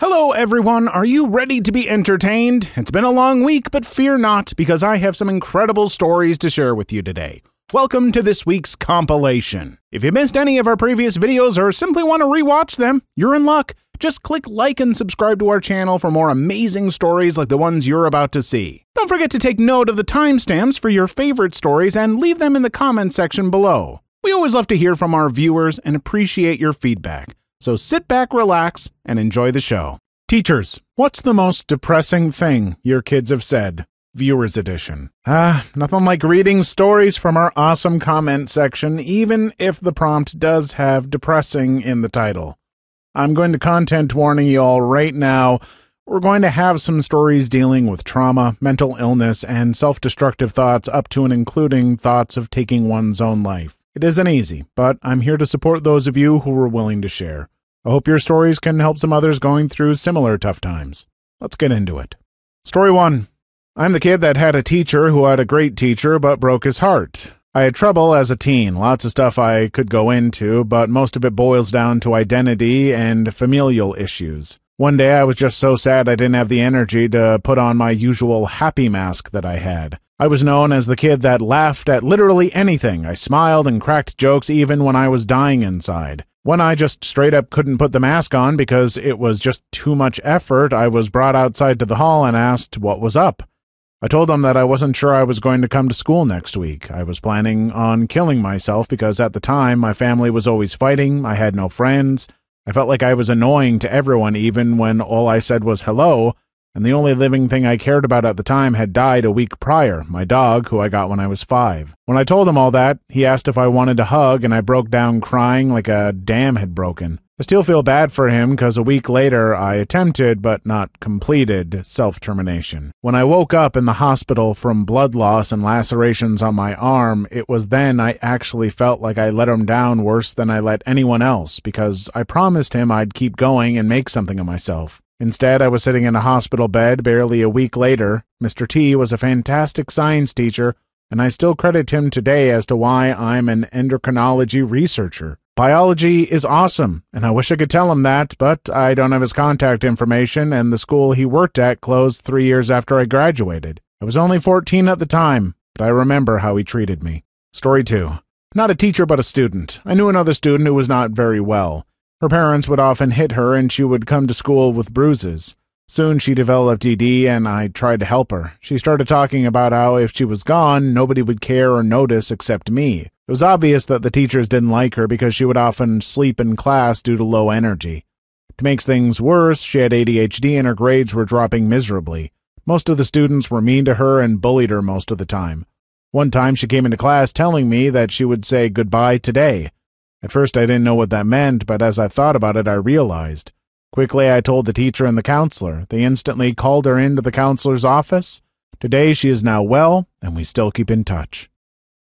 Hello, everyone. Are you ready to be entertained? It's been a long week, but fear not, because I have some incredible stories to share with you today. Welcome to this week's compilation. If you missed any of our previous videos or simply want to rewatch them, you're in luck. Just click like and subscribe to our channel for more amazing stories like the ones you're about to see. Don't forget to take note of the timestamps for your favorite stories and leave them in the comments section below. We always love to hear from our viewers and appreciate your feedback. So sit back, relax, and enjoy the show. Teachers, what's the most depressing thing your kids have said? Viewers Edition. Ah, nothing like reading stories from our awesome comment section, even if the prompt does have depressing in the title. I'm going to content warning you all right now. We're going to have some stories dealing with trauma, mental illness, and self destructive thoughts, up to and including thoughts of taking one's own life. It isn't easy, but I'm here to support those of you who are willing to share. I hope your stories can help some others going through similar tough times. Let's get into it. Story 1 I'm the kid that had a teacher who had a great teacher but broke his heart. I had trouble as a teen, lots of stuff I could go into, but most of it boils down to identity and familial issues. One day I was just so sad I didn't have the energy to put on my usual happy mask that I had. I was known as the kid that laughed at literally anything. I smiled and cracked jokes even when I was dying inside. When I just straight up couldn't put the mask on because it was just too much effort, I was brought outside to the hall and asked what was up. I told them that I wasn't sure I was going to come to school next week. I was planning on killing myself because at the time my family was always fighting, I had no friends. I felt like I was annoying to everyone even when all I said was hello and the only living thing I cared about at the time had died a week prior, my dog, who I got when I was five. When I told him all that, he asked if I wanted a hug, and I broke down crying like a dam had broken. I still feel bad for him because a week later I attempted, but not completed, self termination. When I woke up in the hospital from blood loss and lacerations on my arm, it was then I actually felt like I let him down worse than I let anyone else because I promised him I'd keep going and make something of myself. Instead, I was sitting in a hospital bed barely a week later. Mr. T was a fantastic science teacher, and I still credit him today as to why I'm an endocrinology researcher. Biology is awesome, and I wish I could tell him that, but I don't have his contact information, and the school he worked at closed three years after I graduated. I was only 14 at the time, but I remember how he treated me. Story 2. Not a teacher, but a student. I knew another student who was not very well. Her parents would often hit her, and she would come to school with bruises. Soon she developed ED, and I tried to help her. She started talking about how if she was gone, nobody would care or notice except me. It was obvious that the teachers didn't like her because she would often sleep in class due to low energy. To make things worse, she had ADHD and her grades were dropping miserably. Most of the students were mean to her and bullied her most of the time. One time she came into class telling me that she would say goodbye today. At first, I didn't know what that meant, but as I thought about it, I realized. Quickly, I told the teacher and the counselor. They instantly called her into the counselor's office. Today, she is now well, and we still keep in touch.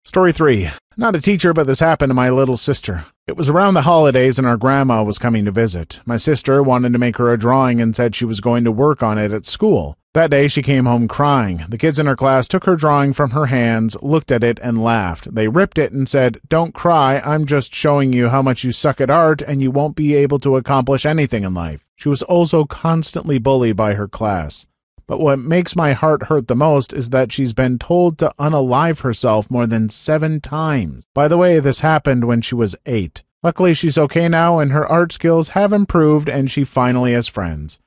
Story 3. Not a teacher, but this happened to my little sister. It was around the holidays, and our grandma was coming to visit. My sister wanted to make her a drawing and said she was going to work on it at school. That day she came home crying. The kids in her class took her drawing from her hands, looked at it, and laughed. They ripped it and said, Don't cry, I'm just showing you how much you suck at art and you won't be able to accomplish anything in life. She was also constantly bullied by her class. But what makes my heart hurt the most is that she's been told to unalive herself more than seven times. By the way, this happened when she was eight. Luckily, she's okay now and her art skills have improved and she finally has friends.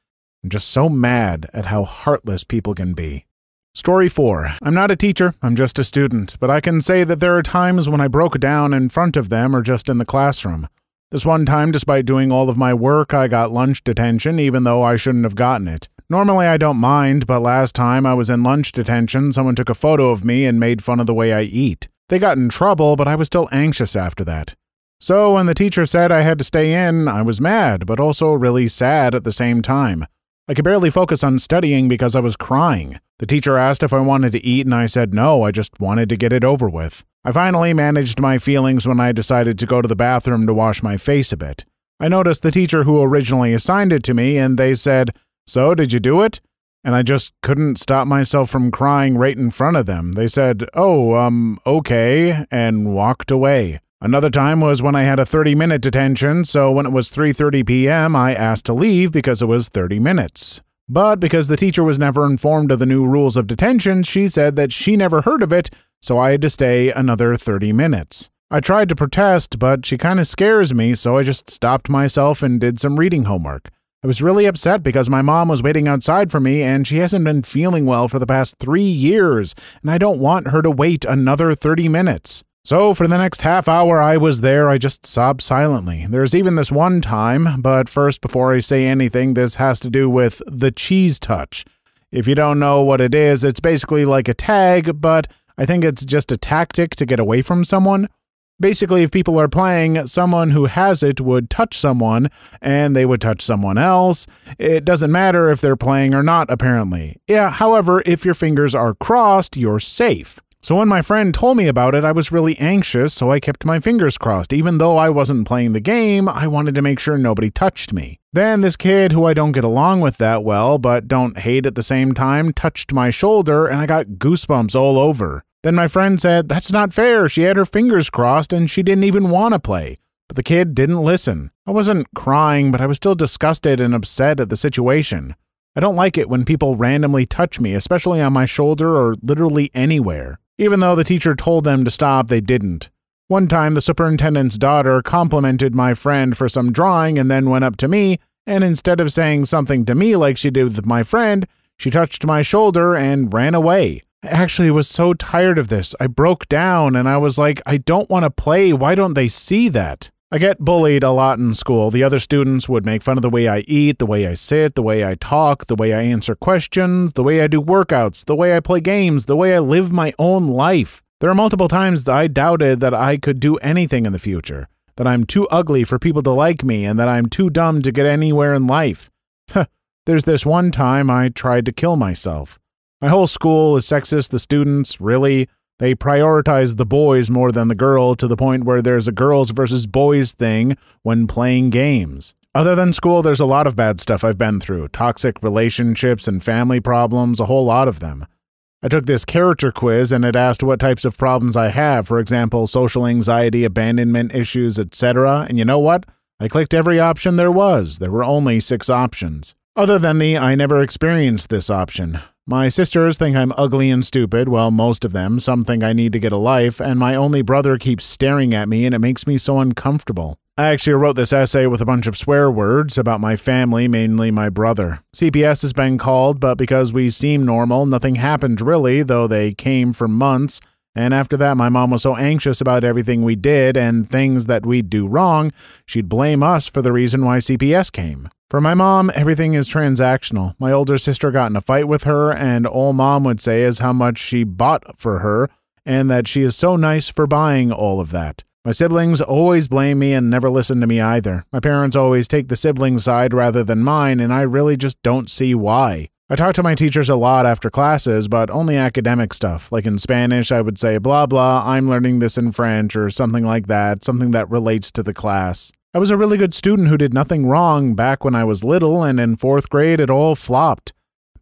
I'm just so mad at how heartless people can be. Story 4. I'm not a teacher, I'm just a student, but I can say that there are times when I broke down in front of them or just in the classroom. This one time, despite doing all of my work, I got lunch detention, even though I shouldn't have gotten it. Normally, I don't mind, but last time I was in lunch detention, someone took a photo of me and made fun of the way I eat. They got in trouble, but I was still anxious after that. So, when the teacher said I had to stay in, I was mad, but also really sad at the same time. I could barely focus on studying because I was crying. The teacher asked if I wanted to eat, and I said no, I just wanted to get it over with. I finally managed my feelings when I decided to go to the bathroom to wash my face a bit. I noticed the teacher who originally assigned it to me, and they said, So, did you do it? And I just couldn't stop myself from crying right in front of them. They said, Oh, um, okay, and walked away. Another time was when I had a 30-minute detention, so when it was 3:30 p.m., I asked to leave because it was 30 minutes. But because the teacher was never informed of the new rules of detention, she said that she never heard of it, so I had to stay another 30 minutes. I tried to protest, but she kind of scares me, so I just stopped myself and did some reading homework. I was really upset because my mom was waiting outside for me and she hasn't been feeling well for the past three years, and I don't want her to wait another 30 minutes. So, for the next half hour I was there, I just sobbed silently. There's even this one time, but first, before I say anything, this has to do with the cheese touch. If you don't know what it is, it's basically like a tag, but I think it's just a tactic to get away from someone. Basically, if people are playing, someone who has it would touch someone, and they would touch someone else. It doesn't matter if they're playing or not, apparently. Yeah, however, if your fingers are crossed, you're safe. So when my friend told me about it, I was really anxious, so I kept my fingers crossed. Even though I wasn't playing the game, I wanted to make sure nobody touched me. Then this kid, who I don't get along with that well, but don't hate at the same time, touched my shoulder, and I got goosebumps all over. Then my friend said, That's not fair. She had her fingers crossed and she didn't even want to play. But the kid didn't listen. I wasn't crying, but I was still disgusted and upset at the situation. I don't like it when people randomly touch me, especially on my shoulder or literally anywhere. Even though the teacher told them to stop, they didn't. One time, the superintendent's daughter complimented my friend for some drawing and then went up to me, and instead of saying something to me like she did with my friend, she touched my shoulder and ran away. Actually was so tired of this. I broke down and I was like, I don't want to play. Why don't they see that? I get bullied a lot in school. The other students would make fun of the way I eat, the way I sit, the way I talk, the way I answer questions, the way I do workouts, the way I play games, the way I live my own life. There are multiple times that I doubted that I could do anything in the future, that I'm too ugly for people to like me, and that I'm too dumb to get anywhere in life. There's this one time I tried to kill myself. My whole school is sexist. The students, really, they prioritize the boys more than the girl to the point where there's a girls versus boys thing when playing games. Other than school, there's a lot of bad stuff I've been through toxic relationships and family problems, a whole lot of them. I took this character quiz and it asked what types of problems I have, for example, social anxiety, abandonment issues, etc. And you know what? I clicked every option there was. There were only six options. Other than the I never experienced this option. My sisters think I'm ugly and stupid, well, most of them. Some think I need to get a life, and my only brother keeps staring at me, and it makes me so uncomfortable. I actually wrote this essay with a bunch of swear words about my family, mainly my brother. CPS has been called, but because we seem normal, nothing happened really, though they came for months. And after that, my mom was so anxious about everything we did and things that we'd do wrong, she'd blame us for the reason why CPS came. For my mom, everything is transactional. My older sister got in a fight with her, and all mom would say is how much she bought for her, and that she is so nice for buying all of that. My siblings always blame me and never listen to me either. My parents always take the sibling side rather than mine, and I really just don't see why. I talk to my teachers a lot after classes, but only academic stuff. Like in Spanish, I would say, blah, blah, I'm learning this in French, or something like that, something that relates to the class. I was a really good student who did nothing wrong back when I was little, and in fourth grade it all flopped.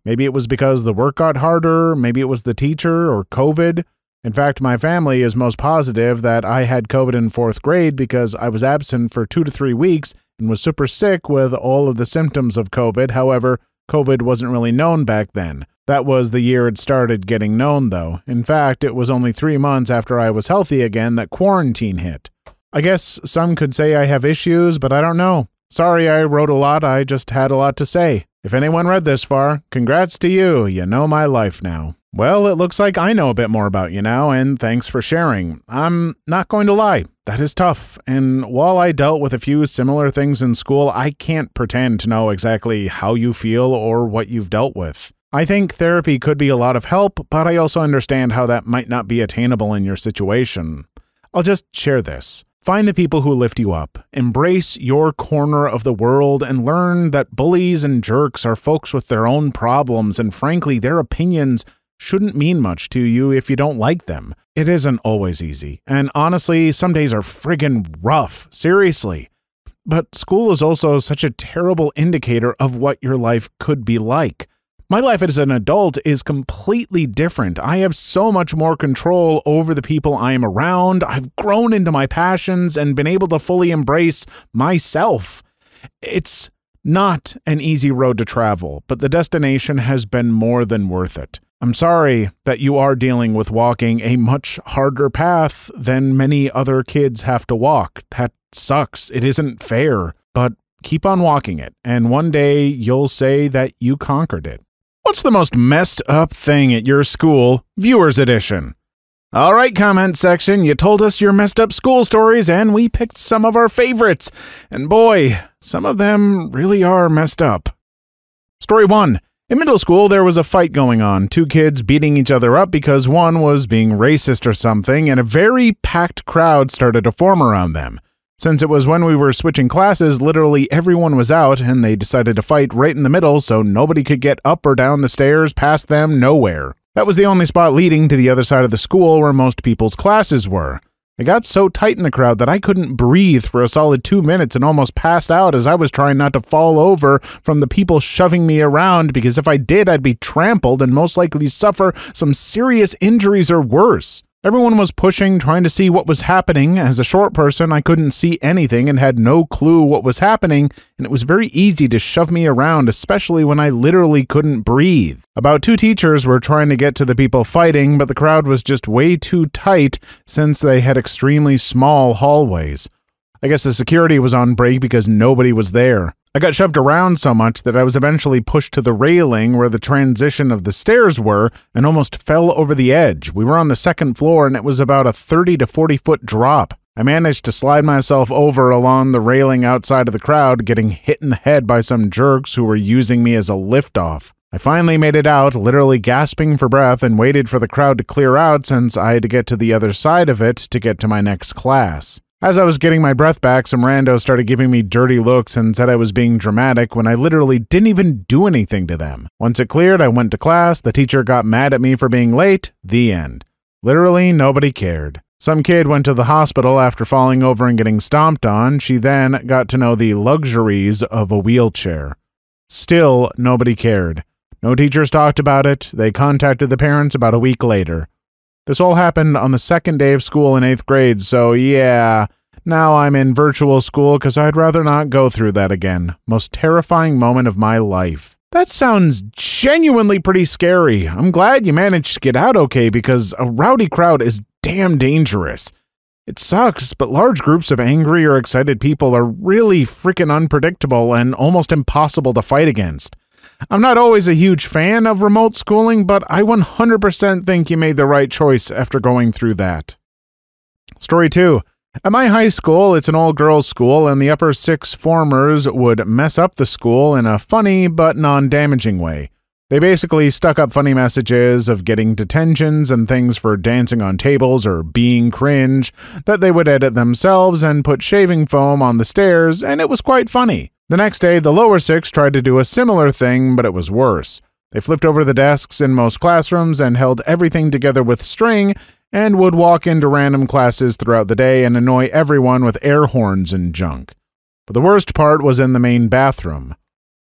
Maybe it was because the work got harder, maybe it was the teacher or COVID. In fact, my family is most positive that I had COVID in fourth grade because I was absent for two to three weeks and was super sick with all of the symptoms of COVID. However, COVID wasn't really known back then. That was the year it started getting known, though. In fact, it was only three months after I was healthy again that quarantine hit. I guess some could say I have issues, but I don't know. Sorry I wrote a lot, I just had a lot to say. If anyone read this far, congrats to you, you know my life now. Well, it looks like I know a bit more about you now, and thanks for sharing. I'm not going to lie, that is tough, and while I dealt with a few similar things in school, I can't pretend to know exactly how you feel or what you've dealt with. I think therapy could be a lot of help, but I also understand how that might not be attainable in your situation. I'll just share this. Find the people who lift you up, embrace your corner of the world, and learn that bullies and jerks are folks with their own problems, and frankly, their opinions shouldn't mean much to you if you don't like them. It isn't always easy, and honestly, some days are friggin' rough, seriously. But school is also such a terrible indicator of what your life could be like. My life as an adult is completely different. I have so much more control over the people I am around. I've grown into my passions and been able to fully embrace myself. It's not an easy road to travel, but the destination has been more than worth it. I'm sorry that you are dealing with walking a much harder path than many other kids have to walk. That sucks. It isn't fair, but keep on walking it, and one day you'll say that you conquered it. What's the most messed up thing at your school? Viewers Edition. All right, comment section, you told us your messed up school stories, and we picked some of our favorites. And boy, some of them really are messed up. Story 1. In middle school, there was a fight going on, two kids beating each other up because one was being racist or something, and a very packed crowd started to form around them. Since it was when we were switching classes, literally everyone was out, and they decided to fight right in the middle so nobody could get up or down the stairs past them nowhere. That was the only spot leading to the other side of the school where most people's classes were. It got so tight in the crowd that I couldn't breathe for a solid two minutes and almost passed out as I was trying not to fall over from the people shoving me around because if I did, I'd be trampled and most likely suffer some serious injuries or worse. Everyone was pushing, trying to see what was happening. As a short person, I couldn't see anything and had no clue what was happening, and it was very easy to shove me around, especially when I literally couldn't breathe. About two teachers were trying to get to the people fighting, but the crowd was just way too tight since they had extremely small hallways. I guess the security was on break because nobody was there. I got shoved around so much that I was eventually pushed to the railing where the transition of the stairs were and almost fell over the edge. We were on the second floor and it was about a 30 to 40 foot drop. I managed to slide myself over along the railing outside of the crowd, getting hit in the head by some jerks who were using me as a liftoff. I finally made it out, literally gasping for breath, and waited for the crowd to clear out since I had to get to the other side of it to get to my next class. As I was getting my breath back, some rando started giving me dirty looks and said I was being dramatic when I literally didn't even do anything to them. Once it cleared, I went to class, the teacher got mad at me for being late, the end. Literally, nobody cared. Some kid went to the hospital after falling over and getting stomped on. She then got to know the luxuries of a wheelchair. Still, nobody cared. No teachers talked about it. They contacted the parents about a week later. This all happened on the second day of school in 8th grade, so yeah, now I'm in virtual school because I'd rather not go through that again. Most terrifying moment of my life. That sounds genuinely pretty scary. I'm glad you managed to get out okay because a rowdy crowd is damn dangerous. It sucks, but large groups of angry or excited people are really freaking unpredictable and almost impossible to fight against. I'm not always a huge fan of remote schooling, but I 100% think you made the right choice after going through that. Story 2. At my high school, it's an all girls school, and the upper six formers would mess up the school in a funny but non damaging way. They basically stuck up funny messages of getting detentions and things for dancing on tables or being cringe that they would edit themselves and put shaving foam on the stairs, and it was quite funny. The next day, the lower six tried to do a similar thing, but it was worse. They flipped over the desks in most classrooms and held everything together with string and would walk into random classes throughout the day and annoy everyone with air horns and junk. But the worst part was in the main bathroom.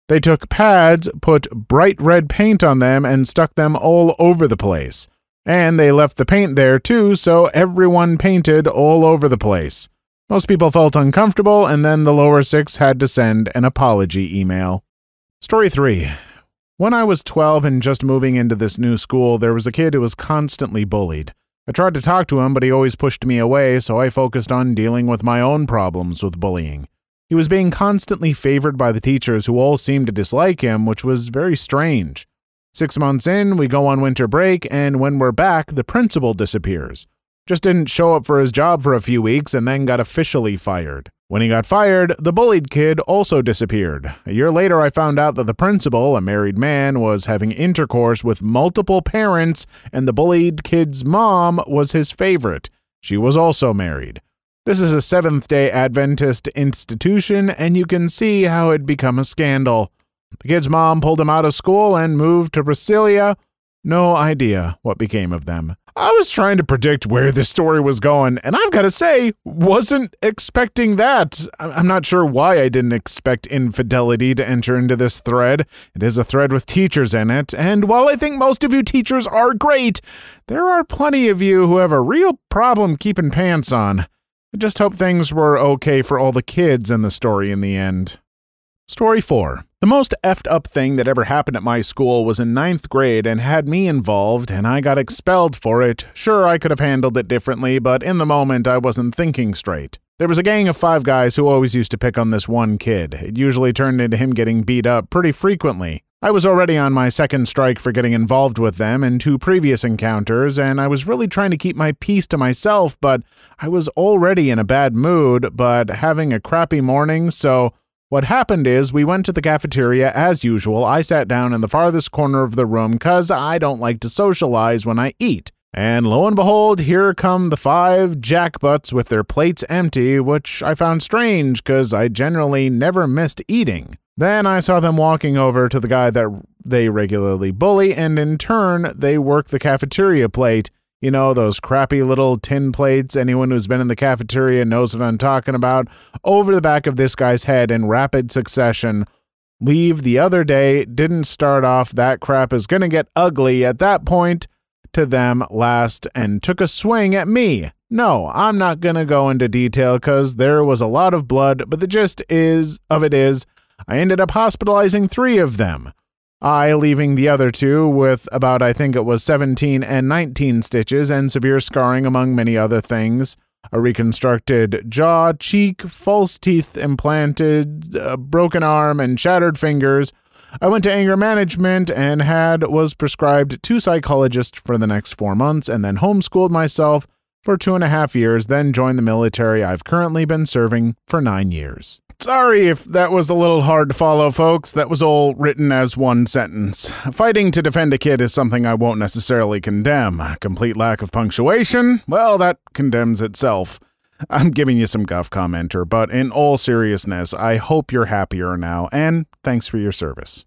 They took pads, put bright red paint on them, and stuck them all over the place. And they left the paint there too, so everyone painted all over the place. Most people felt uncomfortable, and then the lower six had to send an apology email. Story 3. When I was 12 and just moving into this new school, there was a kid who was constantly bullied. I tried to talk to him, but he always pushed me away, so I focused on dealing with my own problems with bullying. He was being constantly favored by the teachers who all seemed to dislike him, which was very strange. Six months in, we go on winter break, and when we're back, the principal disappears. Just didn't show up for his job for a few weeks and then got officially fired. When he got fired, the bullied kid also disappeared. A year later, I found out that the principal, a married man, was having intercourse with multiple parents, and the bullied kid's mom was his favorite. She was also married. This is a Seventh day Adventist institution, and you can see how it become a scandal. The kid's mom pulled him out of school and moved to Brasilia, No idea what became of them. I was trying to predict where this story was going, and I've got to say, wasn't expecting that. I'm not sure why I didn't expect infidelity to enter into this thread. It is a thread with teachers in it, and while I think most of you teachers are great, there are plenty of you who have a real problem keeping pants on. I just hope things were okay for all the kids in the story in the end. Story 4. The most effed up thing that ever happened at my school was in ninth grade and had me involved, and I got expelled for it. Sure, I could have handled it differently, but in the moment I wasn't thinking straight. There was a gang of five guys who always used to pick on this one kid. It usually turned into him getting beat up pretty frequently. I was already on my second strike for getting involved with them in two previous encounters, and I was really trying to keep my peace to myself, but I was already in a bad mood, but having a crappy morning, so what happened is we went to the cafeteria as usual. I sat down in the farthest corner of the room because I don't like to socialize when I eat. And lo and behold, here come the five jackbutts with their plates empty, which I found strange because I generally never missed eating. Then I saw them walking over to the guy that they regularly bully, and in turn, they work the cafeteria plate you know, those crappy little tin plates, anyone who's been in the cafeteria knows what I'm talking about, over the back of this guy's head in rapid succession. Leave the other day didn't start off that crap is going to get ugly at that point to them last and took a swing at me. No, I'm not going to go into detail because there was a lot of blood, but the gist is of it is I ended up hospitalizing three of them. I leaving the other two with about, I think it was 17 and 19 stitches and severe scarring, among many other things. A reconstructed jaw, cheek, false teeth implanted, a broken arm, and shattered fingers. I went to anger management and had was prescribed two psychologists for the next four months and then homeschooled myself for two and a half years, then joined the military I've currently been serving for nine years. Sorry if that was a little hard to follow, folks. That was all written as one sentence. Fighting to defend a kid is something I won't necessarily condemn. Complete lack of punctuation? Well, that condemns itself. I'm giving you some guff commenter, but in all seriousness, I hope you're happier now, and thanks for your service.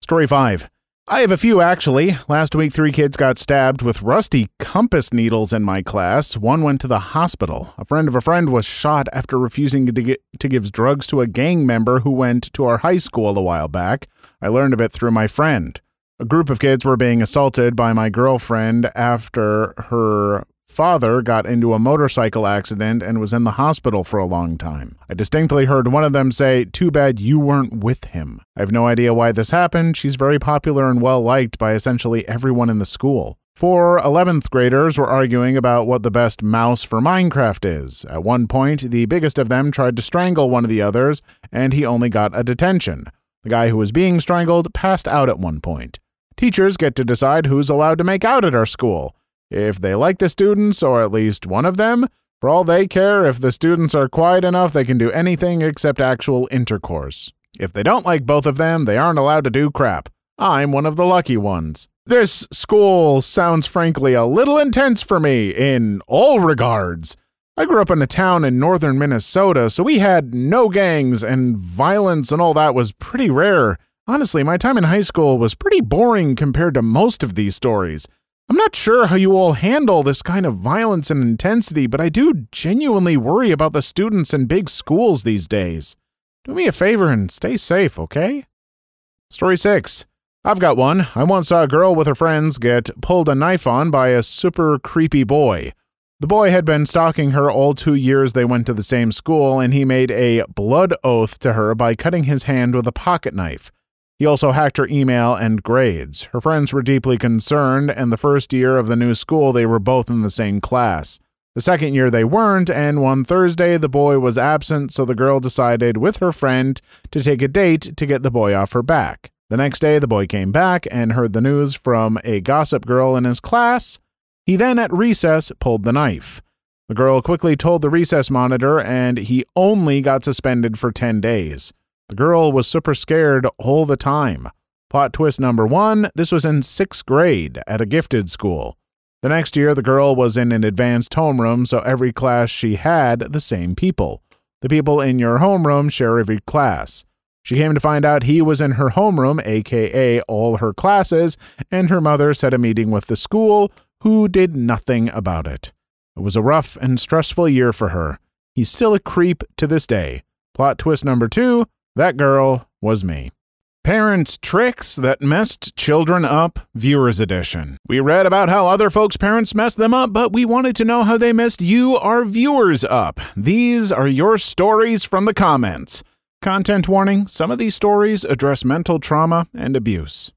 Story 5. I have a few actually. Last week, three kids got stabbed with rusty compass needles in my class. One went to the hospital. A friend of a friend was shot after refusing to, get, to give drugs to a gang member who went to our high school a while back. I learned of it through my friend. A group of kids were being assaulted by my girlfriend after her father got into a motorcycle accident and was in the hospital for a long time. I distinctly heard one of them say, Too bad you weren't with him. I have no idea why this happened. She's very popular and well liked by essentially everyone in the school. Four 11th graders were arguing about what the best mouse for Minecraft is. At one point, the biggest of them tried to strangle one of the others, and he only got a detention. The guy who was being strangled passed out at one point. Teachers get to decide who's allowed to make out at our school. If they like the students, or at least one of them, for all they care, if the students are quiet enough, they can do anything except actual intercourse. If they don't like both of them, they aren't allowed to do crap. I'm one of the lucky ones. This school sounds frankly a little intense for me in all regards. I grew up in a town in northern Minnesota, so we had no gangs, and violence and all that was pretty rare. Honestly, my time in high school was pretty boring compared to most of these stories. I'm not sure how you all handle this kind of violence and intensity, but I do genuinely worry about the students in big schools these days. Do me a favor and stay safe, okay? Story 6. I've got one. I once saw a girl with her friends get pulled a knife on by a super creepy boy. The boy had been stalking her all two years they went to the same school, and he made a blood oath to her by cutting his hand with a pocket knife. He also hacked her email and grades. Her friends were deeply concerned, and the first year of the new school, they were both in the same class. The second year, they weren't, and one Thursday, the boy was absent, so the girl decided with her friend to take a date to get the boy off her back. The next day, the boy came back and heard the news from a gossip girl in his class. He then, at recess, pulled the knife. The girl quickly told the recess monitor, and he only got suspended for 10 days. The girl was super scared all the time. Plot twist number one this was in sixth grade at a gifted school. The next year, the girl was in an advanced homeroom, so every class she had the same people. The people in your homeroom share every class. She came to find out he was in her homeroom, aka all her classes, and her mother set a meeting with the school, who did nothing about it. It was a rough and stressful year for her. He's still a creep to this day. Plot twist number two that girl was me. Parents' Tricks That Messed Children Up, Viewers Edition. We read about how other folks' parents messed them up, but we wanted to know how they messed you, our viewers, up. These are your stories from the comments. Content warning some of these stories address mental trauma and abuse.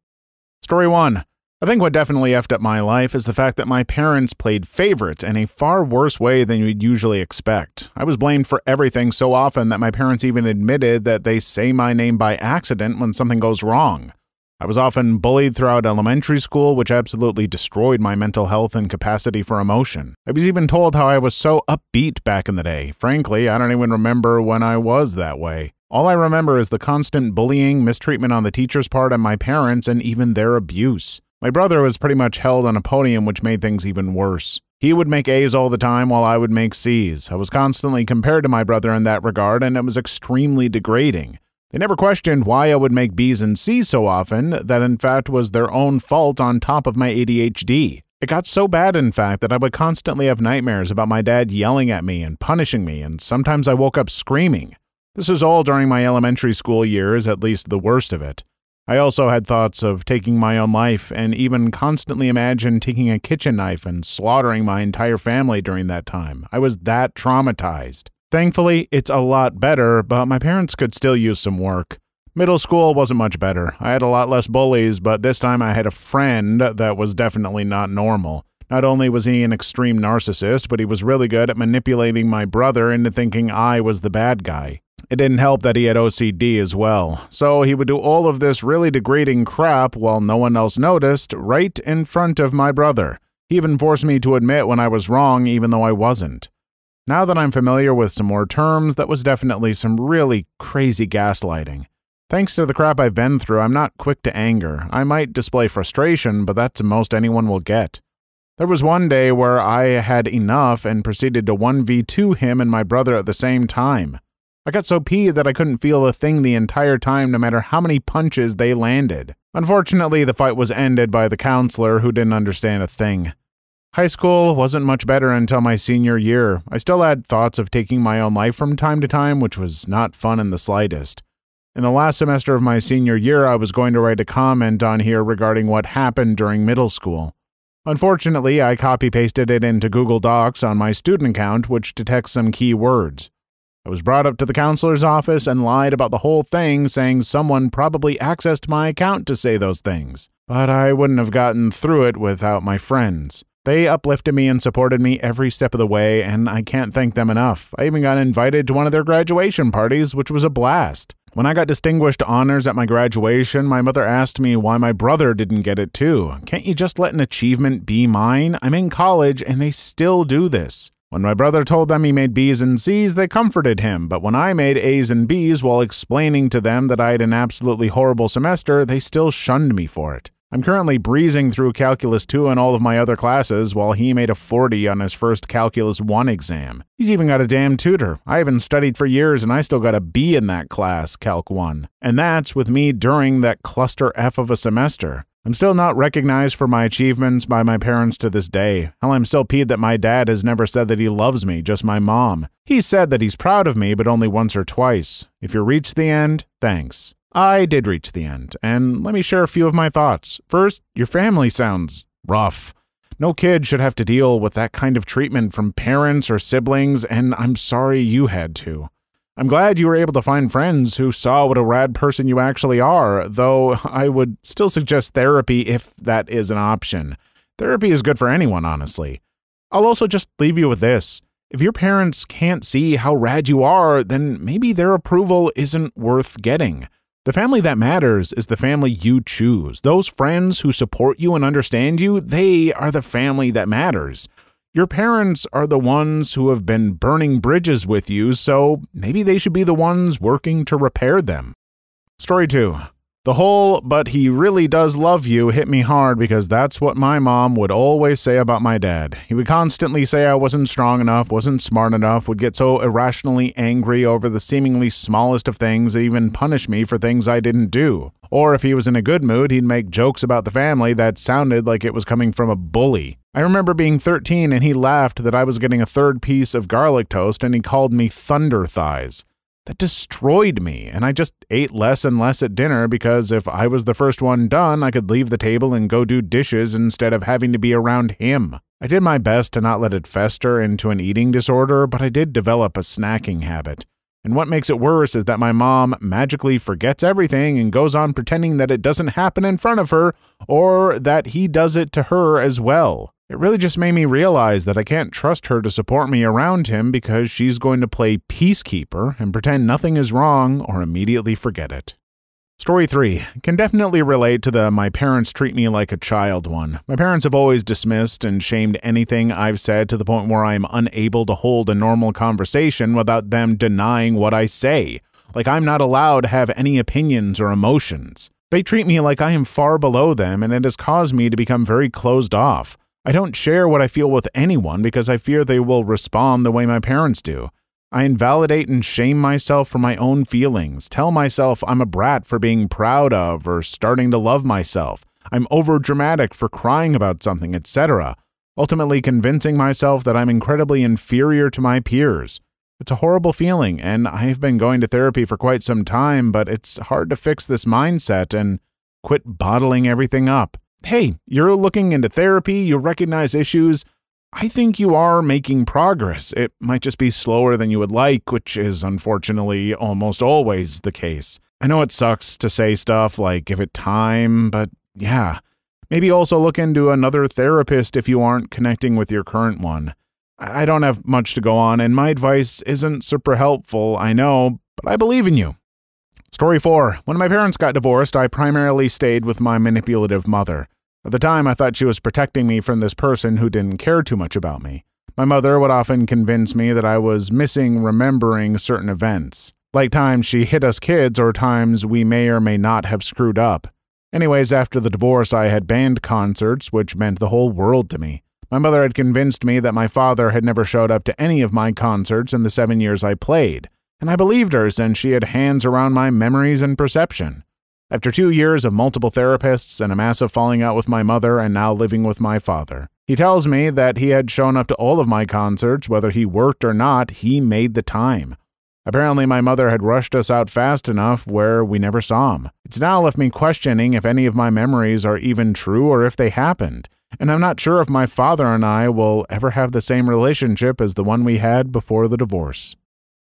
Story 1 I think what definitely effed up my life is the fact that my parents played favorites in a far worse way than you'd usually expect. I was blamed for everything so often that my parents even admitted that they say my name by accident when something goes wrong. I was often bullied throughout elementary school, which absolutely destroyed my mental health and capacity for emotion. I was even told how I was so upbeat back in the day. Frankly, I don't even remember when I was that way. All I remember is the constant bullying, mistreatment on the teacher's part, and my parents, and even their abuse. My brother was pretty much held on a podium, which made things even worse. He would make A's all the time while I would make C's. I was constantly compared to my brother in that regard, and it was extremely degrading. They never questioned why I would make B's and C's so often, that in fact was their own fault on top of my ADHD. It got so bad, in fact, that I would constantly have nightmares about my dad yelling at me and punishing me, and sometimes I woke up screaming. This was all during my elementary school years, at least the worst of it. I also had thoughts of taking my own life and even constantly imagined taking a kitchen knife and slaughtering my entire family during that time. I was that traumatized. Thankfully, it's a lot better, but my parents could still use some work. Middle school wasn't much better. I had a lot less bullies, but this time I had a friend that was definitely not normal. Not only was he an extreme narcissist, but he was really good at manipulating my brother into thinking I was the bad guy. It didn't help that he had OCD as well, so he would do all of this really degrading crap while no one else noticed, right in front of my brother. He even forced me to admit when I was wrong, even though I wasn't. Now that I'm familiar with some more terms, that was definitely some really crazy gaslighting. Thanks to the crap I've been through, I'm not quick to anger. I might display frustration, but that's the most anyone will get. There was one day where I had enough and proceeded to 1v2 him and my brother at the same time. I got so peeved that I couldn't feel a thing the entire time, no matter how many punches they landed. Unfortunately, the fight was ended by the counselor who didn't understand a thing. High school wasn't much better until my senior year. I still had thoughts of taking my own life from time to time, which was not fun in the slightest. In the last semester of my senior year, I was going to write a comment on here regarding what happened during middle school. Unfortunately, I copy pasted it into Google Docs on my student account, which detects some key words. I was brought up to the counselor's office and lied about the whole thing, saying someone probably accessed my account to say those things. But I wouldn't have gotten through it without my friends. They uplifted me and supported me every step of the way, and I can't thank them enough. I even got invited to one of their graduation parties, which was a blast. When I got distinguished honors at my graduation, my mother asked me why my brother didn't get it too. Can't you just let an achievement be mine? I'm in college and they still do this. When my brother told them he made B's and C's, they comforted him, but when I made A's and B's while explaining to them that I had an absolutely horrible semester, they still shunned me for it. I'm currently breezing through Calculus 2 and all of my other classes, while he made a 40 on his first Calculus 1 exam. He's even got a damn tutor. I haven't studied for years and I still got a B in that class, Calc 1. And that's with me during that cluster F of a semester. I'm still not recognized for my achievements by my parents to this day. Hell, I'm still peeved that my dad has never said that he loves me, just my mom. He said that he's proud of me, but only once or twice. If you reached the end, thanks. I did reach the end, and let me share a few of my thoughts. First, your family sounds rough. No kid should have to deal with that kind of treatment from parents or siblings, and I'm sorry you had to. I'm glad you were able to find friends who saw what a rad person you actually are, though I would still suggest therapy if that is an option. Therapy is good for anyone, honestly. I'll also just leave you with this. If your parents can't see how rad you are, then maybe their approval isn't worth getting. The family that matters is the family you choose. Those friends who support you and understand you, they are the family that matters. Your parents are the ones who have been burning bridges with you, so maybe they should be the ones working to repair them. Story 2 The whole, but he really does love you, hit me hard because that's what my mom would always say about my dad. He would constantly say I wasn't strong enough, wasn't smart enough, would get so irrationally angry over the seemingly smallest of things, even punish me for things I didn't do. Or if he was in a good mood, he'd make jokes about the family that sounded like it was coming from a bully. I remember being 13 and he laughed that I was getting a third piece of garlic toast and he called me Thunder Thighs that destroyed me, and I just ate less and less at dinner because if I was the first one done, I could leave the table and go do dishes instead of having to be around him. I did my best to not let it fester into an eating disorder, but I did develop a snacking habit. And what makes it worse is that my mom magically forgets everything and goes on pretending that it doesn't happen in front of her or that he does it to her as well. It really just made me realize that I can't trust her to support me around him because she's going to play peacekeeper and pretend nothing is wrong or immediately forget it. Story 3 can definitely relate to the my parents treat me like a child one. My parents have always dismissed and shamed anything I've said to the point where I'm unable to hold a normal conversation without them denying what I say. Like I'm not allowed to have any opinions or emotions. They treat me like I am far below them, and it has caused me to become very closed off. I don't share what I feel with anyone because I fear they will respond the way my parents do. I invalidate and shame myself for my own feelings, tell myself I'm a brat for being proud of or starting to love myself. I'm overdramatic for crying about something, etc., ultimately convincing myself that I'm incredibly inferior to my peers. It's a horrible feeling, and I've been going to therapy for quite some time, but it's hard to fix this mindset and quit bottling everything up hey, you're looking into therapy, you recognize issues. I think you are making progress. It might just be slower than you would like, which is unfortunately almost always the case. I know it sucks to say stuff like give it time, but yeah. Maybe also look into another therapist if you aren't connecting with your current one. I don't have much to go on, and my advice isn't super helpful, I know, but I believe in you. Story 4 When my parents got divorced, I primarily stayed with my manipulative mother. At the time, I thought she was protecting me from this person who didn't care too much about me. My mother would often convince me that I was missing remembering certain events, like times she hit us kids or times we may or may not have screwed up. Anyways, after the divorce, I had band concerts, which meant the whole world to me. My mother had convinced me that my father had never showed up to any of my concerts in the seven years I played, and I believed her since she had hands around my memories and perception. After two years of multiple therapists and a massive falling out with my mother and now living with my father, he tells me that he had shown up to all of my concerts, whether he worked or not, he made the time. Apparently, my mother had rushed us out fast enough where we never saw him. It's now left me questioning if any of my memories are even true or if they happened, and I'm not sure if my father and I will ever have the same relationship as the one we had before the divorce.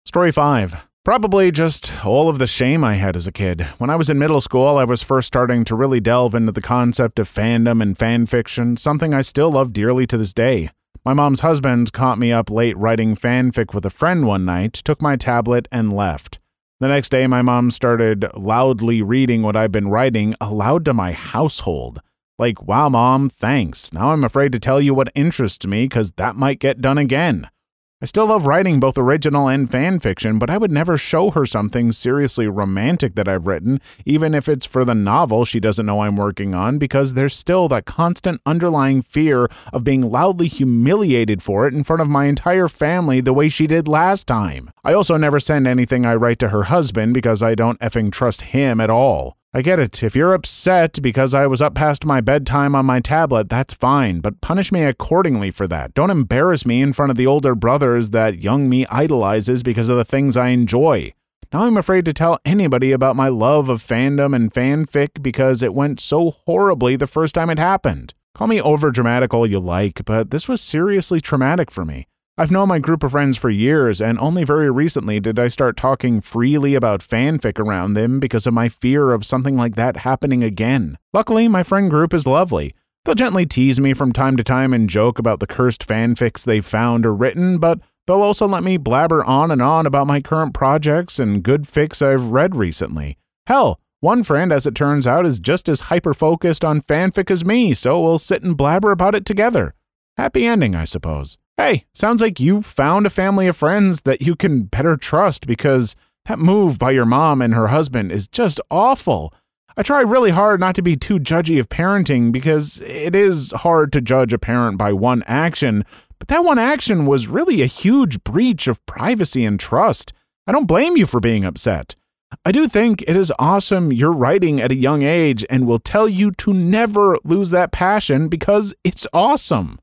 Story 5 Probably just all of the shame I had as a kid. When I was in middle school, I was first starting to really delve into the concept of fandom and fan fiction, something I still love dearly to this day. My mom's husband caught me up late writing fanfic with a friend one night, took my tablet, and left. The next day, my mom started loudly reading what I'd been writing aloud to my household. Like, wow, mom, thanks. Now I'm afraid to tell you what interests me because that might get done again. I still love writing both original and fan fiction, but I would never show her something seriously romantic that I've written, even if it's for the novel she doesn't know I'm working on, because there's still that constant underlying fear of being loudly humiliated for it in front of my entire family the way she did last time. I also never send anything I write to her husband because I don't effing trust him at all. I get it. If you're upset because I was up past my bedtime on my tablet, that's fine, but punish me accordingly for that. Don't embarrass me in front of the older brothers that young me idolizes because of the things I enjoy. Now I'm afraid to tell anybody about my love of fandom and fanfic because it went so horribly the first time it happened. Call me overdramatic all you like, but this was seriously traumatic for me. I've known my group of friends for years, and only very recently did I start talking freely about fanfic around them because of my fear of something like that happening again. Luckily, my friend group is lovely. They'll gently tease me from time to time and joke about the cursed fanfics they've found or written, but they'll also let me blabber on and on about my current projects and good fics I've read recently. Hell, one friend, as it turns out, is just as hyper focused on fanfic as me, so we'll sit and blabber about it together. Happy ending, I suppose. Hey, sounds like you found a family of friends that you can better trust because that move by your mom and her husband is just awful. I try really hard not to be too judgy of parenting because it is hard to judge a parent by one action, but that one action was really a huge breach of privacy and trust. I don't blame you for being upset. I do think it is awesome you're writing at a young age and will tell you to never lose that passion because it's awesome.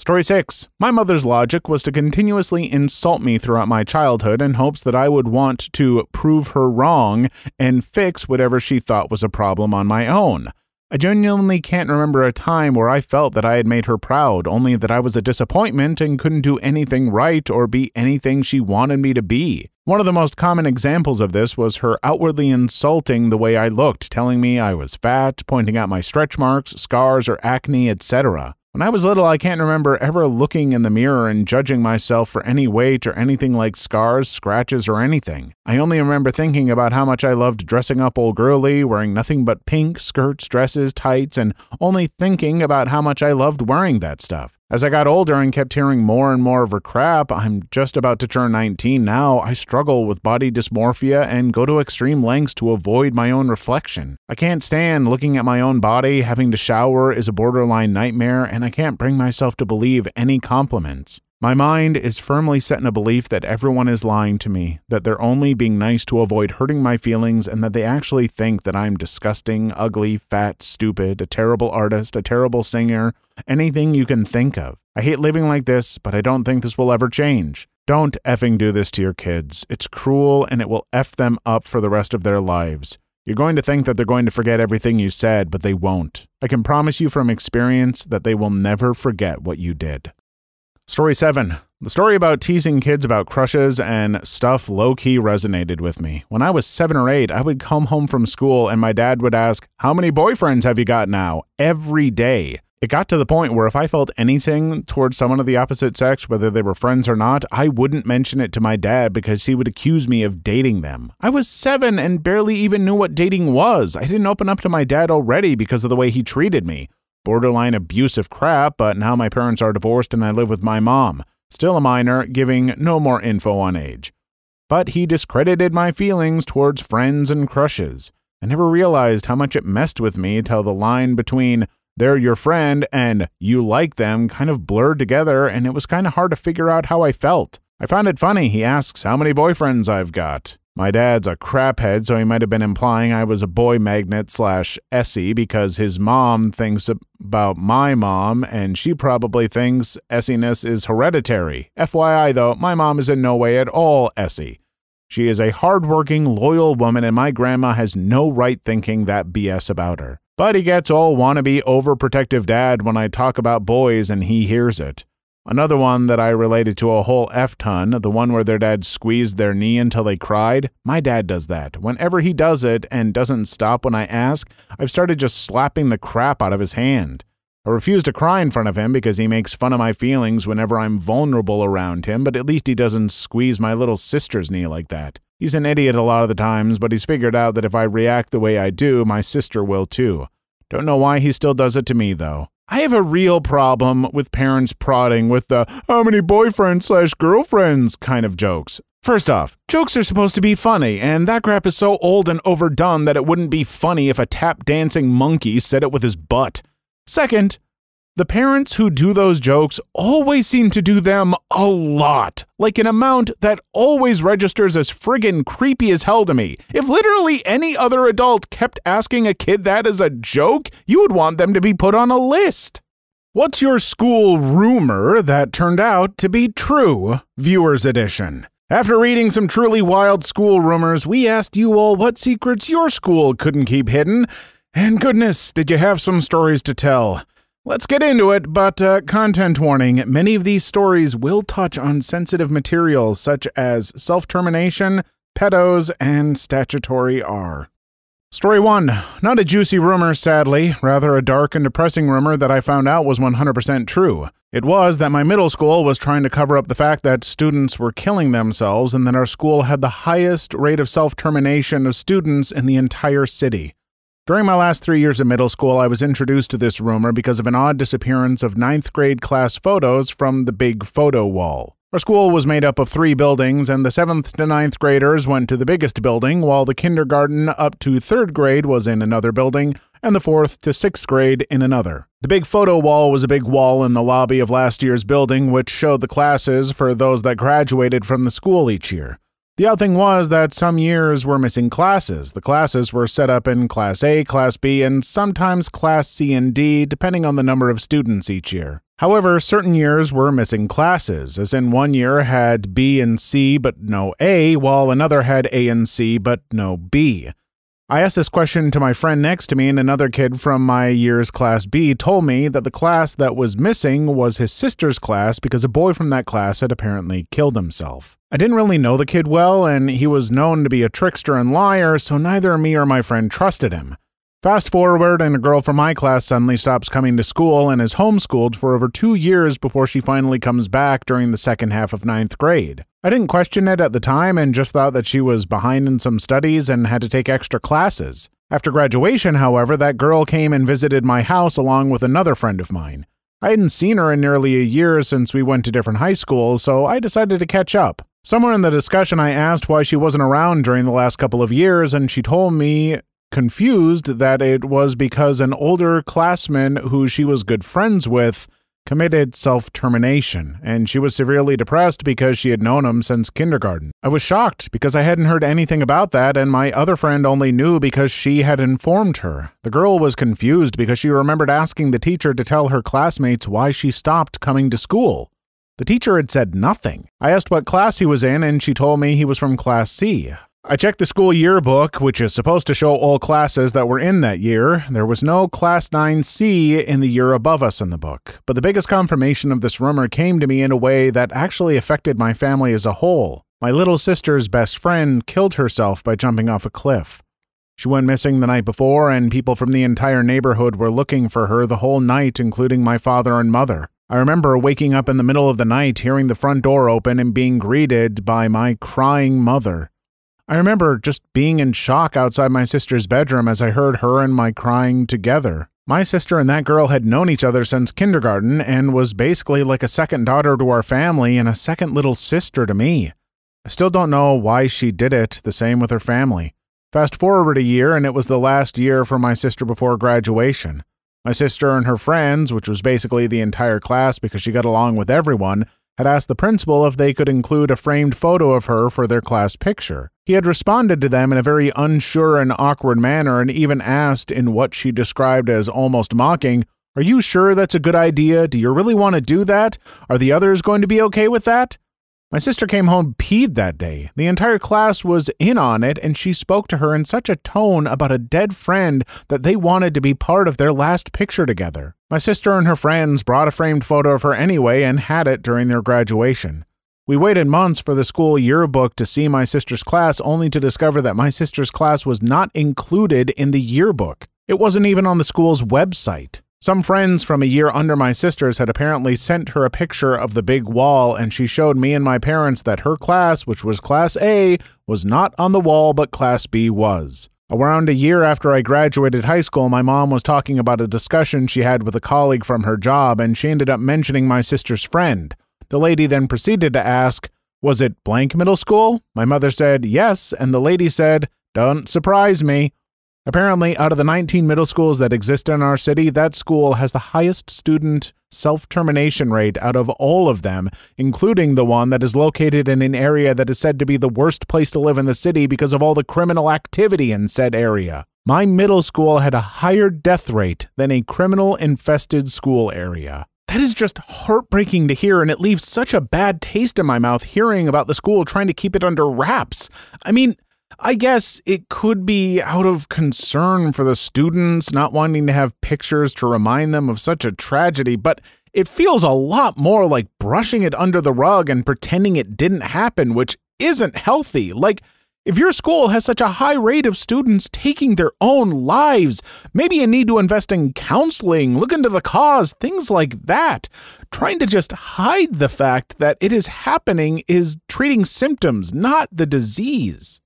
Story 6. My mother's logic was to continuously insult me throughout my childhood in hopes that I would want to prove her wrong and fix whatever she thought was a problem on my own. I genuinely can't remember a time where I felt that I had made her proud, only that I was a disappointment and couldn't do anything right or be anything she wanted me to be. One of the most common examples of this was her outwardly insulting the way I looked, telling me I was fat, pointing out my stretch marks, scars, or acne, etc. When I was little, I can't remember ever looking in the mirror and judging myself for any weight or anything like scars, scratches, or anything. I only remember thinking about how much I loved dressing up old girly, wearing nothing but pink skirts, dresses, tights, and only thinking about how much I loved wearing that stuff. As I got older and kept hearing more and more of her crap, I'm just about to turn 19 now, I struggle with body dysmorphia and go to extreme lengths to avoid my own reflection. I can't stand looking at my own body, having to shower is a borderline nightmare, and I can't bring myself to believe any compliments. My mind is firmly set in a belief that everyone is lying to me, that they're only being nice to avoid hurting my feelings, and that they actually think that I'm disgusting, ugly, fat, stupid, a terrible artist, a terrible singer, anything you can think of. I hate living like this, but I don't think this will ever change. Don't effing do this to your kids. It's cruel and it will eff them up for the rest of their lives. You're going to think that they're going to forget everything you said, but they won't. I can promise you from experience that they will never forget what you did. Story 7. The story about teasing kids about crushes and stuff low key resonated with me. When I was 7 or 8, I would come home from school and my dad would ask, How many boyfriends have you got now? Every day. It got to the point where if I felt anything towards someone of the opposite sex, whether they were friends or not, I wouldn't mention it to my dad because he would accuse me of dating them. I was seven and barely even knew what dating was. I didn't open up to my dad already because of the way he treated me borderline abusive crap, but now my parents are divorced and I live with my mom, still a minor, giving no more info on age. But he discredited my feelings towards friends and crushes. I never realized how much it messed with me till the line between they're your friend and you like them kind of blurred together, and it was kind of hard to figure out how I felt. I found it funny he asks how many boyfriends I've got. My dad's a craphead, so he might have been implying I was a boy magnet slash Essie because his mom thinks about my mom, and she probably thinks Essiness is hereditary. FYI, though, my mom is in no way at all Essie. She is a hardworking, loyal woman, and my grandma has no right thinking that BS about her. But he gets all wannabe overprotective dad when I talk about boys and he hears it. Another one that I related to a whole F ton, the one where their dad squeezed their knee until they cried. My dad does that. Whenever he does it and doesn't stop when I ask, I've started just slapping the crap out of his hand. I refuse to cry in front of him because he makes fun of my feelings whenever I'm vulnerable around him, but at least he doesn't squeeze my little sister's knee like that. He's an idiot a lot of the times, but he's figured out that if I react the way I do, my sister will too. Don't know why he still does it to me, though. I have a real problem with parents prodding with the how many boyfriends slash girlfriends kind of jokes. First off, jokes are supposed to be funny, and that crap is so old and overdone that it wouldn't be funny if a tap dancing monkey said it with his butt. Second, the parents who do those jokes always seem to do them a lot, like an amount that always registers as friggin' creepy as hell to me. If literally any other adult kept asking a kid that as a joke, you would want them to be put on a list. What's your school rumor that turned out to be true? Viewers Edition. After reading some truly wild school rumors, we asked you all what secrets your school couldn't keep hidden. And goodness, did you have some stories to tell? Let's get into it, but uh, content warning many of these stories will touch on sensitive materials such as self termination, pedos, and statutory R. Story 1. Not a juicy rumor, sadly, rather a dark and depressing rumor that I found out was 100% true. It was that my middle school was trying to cover up the fact that students were killing themselves and that our school had the highest rate of self termination of students in the entire city. During my last three years of middle school, I was introduced to this rumor because of an odd disappearance of ninth grade class photos from the big photo wall. Our school was made up of three buildings, and the 7th to ninth graders went to the biggest building, while the kindergarten up to 3rd grade was in another building, and the 4th to 6th grade in another. The big photo wall was a big wall in the lobby of last year's building, which showed the classes for those that graduated from the school each year. The odd thing was that some years were missing classes. The classes were set up in Class A, Class B, and sometimes Class C and D, depending on the number of students each year. However, certain years were missing classes, as in one year had B and C but no A, while another had A and C but no B. I asked this question to my friend next to me, and another kid from my year's Class B told me that the class that was missing was his sister's class because a boy from that class had apparently killed himself. I didn't really know the kid well, and he was known to be a trickster and liar, so neither me or my friend trusted him. Fast forward, and a girl from my class suddenly stops coming to school and is homeschooled for over two years before she finally comes back during the second half of ninth grade. I didn't question it at the time and just thought that she was behind in some studies and had to take extra classes. After graduation, however, that girl came and visited my house along with another friend of mine. I hadn't seen her in nearly a year since we went to different high schools, so I decided to catch up. Somewhere in the discussion, I asked why she wasn't around during the last couple of years, and she told me confused that it was because an older classman who she was good friends with committed self termination, and she was severely depressed because she had known him since kindergarten. I was shocked because I hadn't heard anything about that, and my other friend only knew because she had informed her. The girl was confused because she remembered asking the teacher to tell her classmates why she stopped coming to school. The teacher had said nothing. I asked what class he was in, and she told me he was from Class C. I checked the school yearbook, which is supposed to show all classes that were in that year. There was no Class 9C in the year above us in the book, but the biggest confirmation of this rumor came to me in a way that actually affected my family as a whole. My little sister's best friend killed herself by jumping off a cliff. She went missing the night before, and people from the entire neighborhood were looking for her the whole night, including my father and mother. I remember waking up in the middle of the night, hearing the front door open, and being greeted by my crying mother. I remember just being in shock outside my sister's bedroom as I heard her and my crying together. My sister and that girl had known each other since kindergarten and was basically like a second daughter to our family and a second little sister to me. I still don't know why she did it, the same with her family. Fast forward a year, and it was the last year for my sister before graduation. My sister and her friends, which was basically the entire class because she got along with everyone, had asked the principal if they could include a framed photo of her for their class picture. He had responded to them in a very unsure and awkward manner and even asked in what she described as almost mocking, Are you sure that's a good idea? Do you really want to do that? Are the others going to be okay with that? My sister came home peed that day. The entire class was in on it, and she spoke to her in such a tone about a dead friend that they wanted to be part of their last picture together. My sister and her friends brought a framed photo of her anyway and had it during their graduation. We waited months for the school yearbook to see my sister's class, only to discover that my sister's class was not included in the yearbook. It wasn't even on the school's website. Some friends from a year under my sister's had apparently sent her a picture of the big wall, and she showed me and my parents that her class, which was Class A, was not on the wall, but Class B was. Around a year after I graduated high school, my mom was talking about a discussion she had with a colleague from her job, and she ended up mentioning my sister's friend. The lady then proceeded to ask, Was it blank middle school? My mother said, Yes, and the lady said, Don't surprise me. Apparently, out of the 19 middle schools that exist in our city, that school has the highest student self termination rate out of all of them, including the one that is located in an area that is said to be the worst place to live in the city because of all the criminal activity in said area. My middle school had a higher death rate than a criminal infested school area. That is just heartbreaking to hear, and it leaves such a bad taste in my mouth hearing about the school trying to keep it under wraps. I mean, I guess it could be out of concern for the students not wanting to have pictures to remind them of such a tragedy, but it feels a lot more like brushing it under the rug and pretending it didn't happen, which isn't healthy. Like, if your school has such a high rate of students taking their own lives, maybe you need to invest in counseling, look into the cause, things like that. Trying to just hide the fact that it is happening is treating symptoms, not the disease.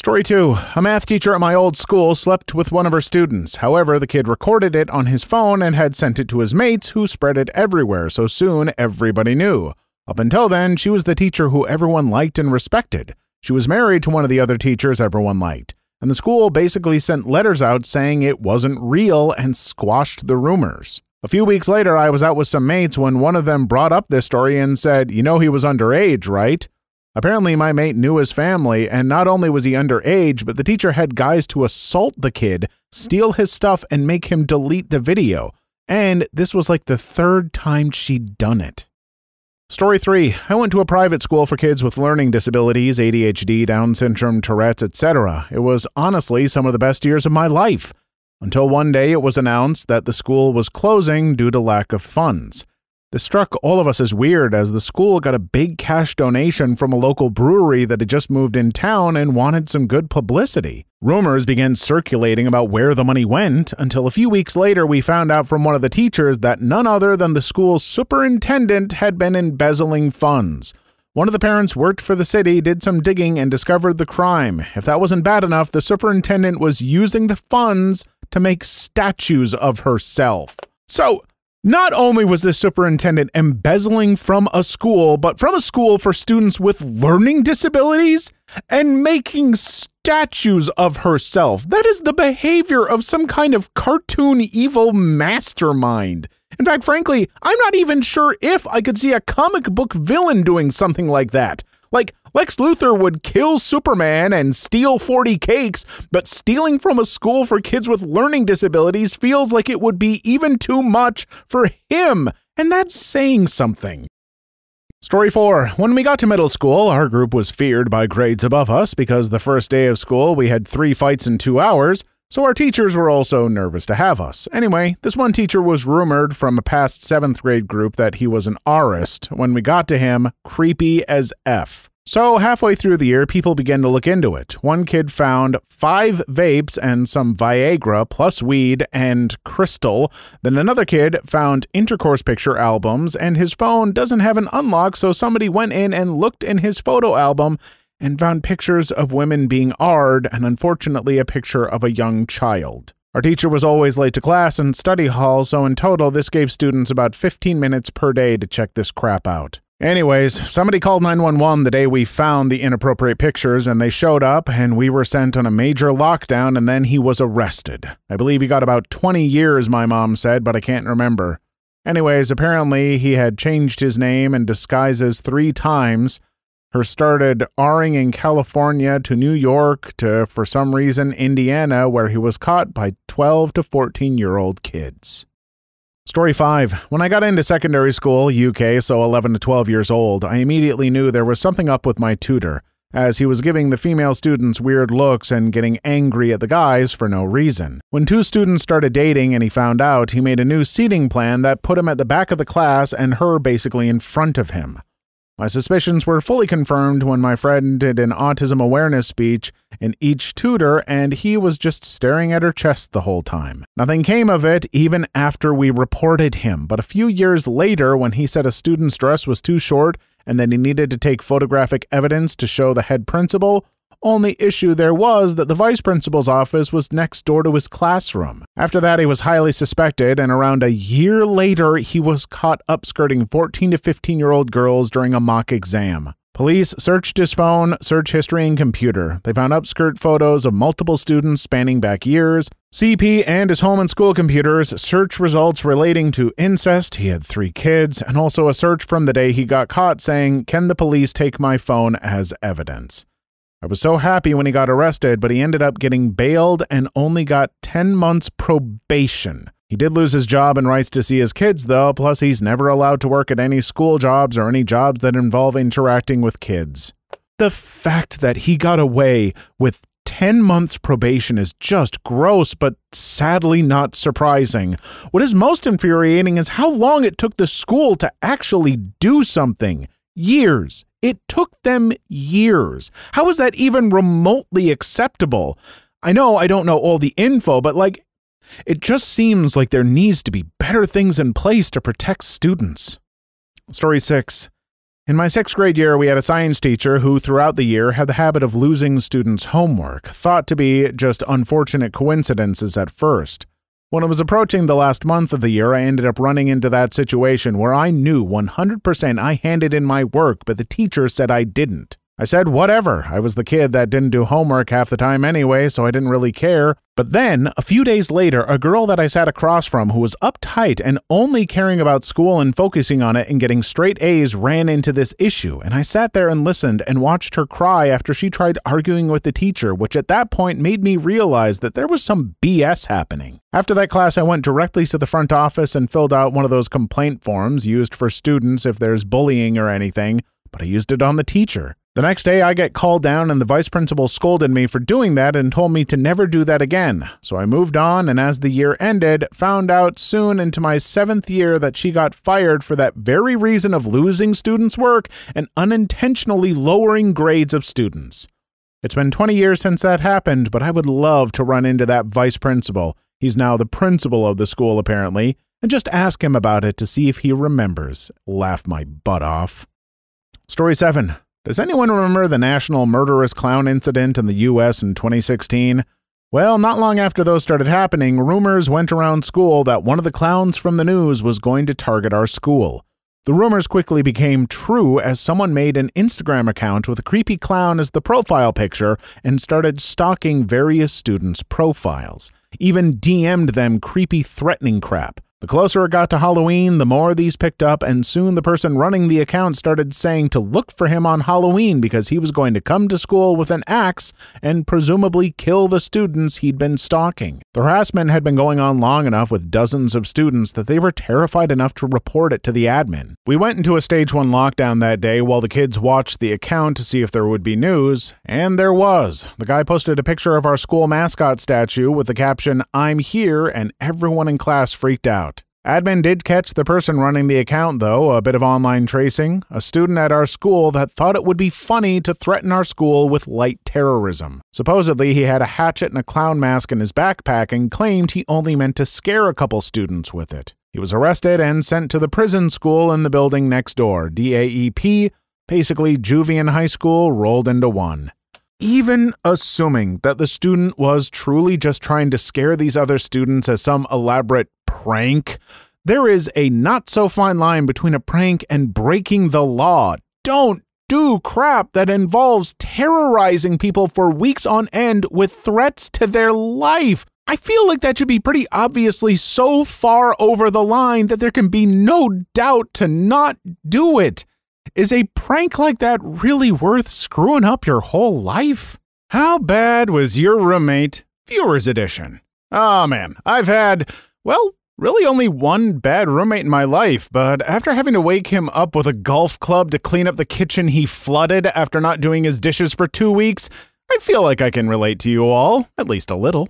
Story 2. A math teacher at my old school slept with one of her students. However, the kid recorded it on his phone and had sent it to his mates, who spread it everywhere, so soon everybody knew. Up until then, she was the teacher who everyone liked and respected. She was married to one of the other teachers everyone liked, and the school basically sent letters out saying it wasn't real and squashed the rumors. A few weeks later, I was out with some mates when one of them brought up this story and said, You know, he was underage, right? Apparently, my mate knew his family, and not only was he underage, but the teacher had guys to assault the kid, steal his stuff, and make him delete the video. And this was like the third time she'd done it. Story 3 I went to a private school for kids with learning disabilities, ADHD, Down syndrome, Tourette's, etc. It was honestly some of the best years of my life. Until one day it was announced that the school was closing due to lack of funds. This struck all of us as weird as the school got a big cash donation from a local brewery that had just moved in town and wanted some good publicity. Rumors began circulating about where the money went until a few weeks later we found out from one of the teachers that none other than the school's superintendent had been embezzling funds. One of the parents worked for the city, did some digging, and discovered the crime. If that wasn't bad enough, the superintendent was using the funds to make statues of herself. So, not only was this superintendent embezzling from a school, but from a school for students with learning disabilities and making statues of herself. That is the behavior of some kind of cartoon evil mastermind. In fact, frankly, I'm not even sure if I could see a comic book villain doing something like that. Like, Lex Luthor would kill Superman and steal 40 cakes, but stealing from a school for kids with learning disabilities feels like it would be even too much for him, and that's saying something. Story 4. When we got to middle school, our group was feared by grades above us because the first day of school we had three fights in two hours, so our teachers were also nervous to have us. Anyway, this one teacher was rumored from a past 7th grade group that he was an arist. When we got to him, creepy as F. So, halfway through the year, people began to look into it. One kid found five vapes and some Viagra, plus weed and crystal. Then another kid found intercourse picture albums, and his phone doesn't have an unlock, so somebody went in and looked in his photo album and found pictures of women being ard, and unfortunately, a picture of a young child. Our teacher was always late to class and study hall, so in total, this gave students about 15 minutes per day to check this crap out. Anyways, somebody called 911 the day we found the inappropriate pictures, and they showed up, and we were sent on a major lockdown, and then he was arrested. I believe he got about 20 years, my mom said, but I can't remember. Anyways, apparently he had changed his name and disguises three times. Her started R-ing in California to New York to, for some reason, Indiana, where he was caught by 12 to 14 year old kids. Story 5. When I got into secondary school, UK, so 11 to 12 years old, I immediately knew there was something up with my tutor, as he was giving the female students weird looks and getting angry at the guys for no reason. When two students started dating and he found out, he made a new seating plan that put him at the back of the class and her basically in front of him. My suspicions were fully confirmed when my friend did an autism awareness speech in each tutor, and he was just staring at her chest the whole time. Nothing came of it even after we reported him, but a few years later, when he said a student's dress was too short and that he needed to take photographic evidence to show the head principal, only issue there was that the vice principal's office was next door to his classroom. After that, he was highly suspected, and around a year later, he was caught upskirting 14 to 15 year old girls during a mock exam. Police searched his phone, search history, and computer. They found upskirt photos of multiple students spanning back years, CP and his home and school computers, search results relating to incest, he had three kids, and also a search from the day he got caught saying, Can the police take my phone as evidence? I was so happy when he got arrested, but he ended up getting bailed and only got 10 months probation. He did lose his job and rights to see his kids, though, plus, he's never allowed to work at any school jobs or any jobs that involve interacting with kids. The fact that he got away with 10 months probation is just gross, but sadly not surprising. What is most infuriating is how long it took the school to actually do something. Years. It took them years. How is that even remotely acceptable? I know I don't know all the info, but like, it just seems like there needs to be better things in place to protect students. Story 6. In my sixth grade year, we had a science teacher who, throughout the year, had the habit of losing students' homework, thought to be just unfortunate coincidences at first. When it was approaching the last month of the year, I ended up running into that situation where I knew 100% I handed in my work, but the teacher said I didn't. I said, whatever. I was the kid that didn't do homework half the time anyway, so I didn't really care. But then, a few days later, a girl that I sat across from who was uptight and only caring about school and focusing on it and getting straight A's ran into this issue. And I sat there and listened and watched her cry after she tried arguing with the teacher, which at that point made me realize that there was some BS happening. After that class, I went directly to the front office and filled out one of those complaint forms used for students if there's bullying or anything, but I used it on the teacher. The next day, I get called down, and the vice principal scolded me for doing that and told me to never do that again. So I moved on, and as the year ended, found out soon into my seventh year that she got fired for that very reason of losing students' work and unintentionally lowering grades of students. It's been 20 years since that happened, but I would love to run into that vice principal. He's now the principal of the school, apparently, and just ask him about it to see if he remembers. Laugh my butt off. Story 7. Does anyone remember the National Murderous Clown incident in the US in 2016? Well, not long after those started happening, rumors went around school that one of the clowns from the news was going to target our school. The rumors quickly became true as someone made an Instagram account with a creepy clown as the profile picture and started stalking various students' profiles. Even DM'd them creepy, threatening crap. The closer it got to Halloween, the more these picked up, and soon the person running the account started saying to look for him on Halloween because he was going to come to school with an axe and presumably kill the students he'd been stalking. The harassment had been going on long enough with dozens of students that they were terrified enough to report it to the admin. We went into a stage 1 lockdown that day while the kids watched the account to see if there would be news, and there was. The guy posted a picture of our school mascot statue with the caption, I'm here, and everyone in class freaked out. Admin did catch the person running the account, though, a bit of online tracing, a student at our school that thought it would be funny to threaten our school with light terrorism. Supposedly, he had a hatchet and a clown mask in his backpack and claimed he only meant to scare a couple students with it. He was arrested and sent to the prison school in the building next door, DAEP, basically Juvian High School rolled into one. Even assuming that the student was truly just trying to scare these other students as some elaborate prank. There is a not so fine line between a prank and breaking the law. Don't do crap that involves terrorizing people for weeks on end with threats to their life. I feel like that should be pretty obviously so far over the line that there can be no doubt to not do it. Is a prank like that really worth screwing up your whole life? How bad was your roommate? Viewers Edition. Oh ah, man, I've had, well, Really, only one bad roommate in my life, but after having to wake him up with a golf club to clean up the kitchen he flooded after not doing his dishes for two weeks, I feel like I can relate to you all, at least a little.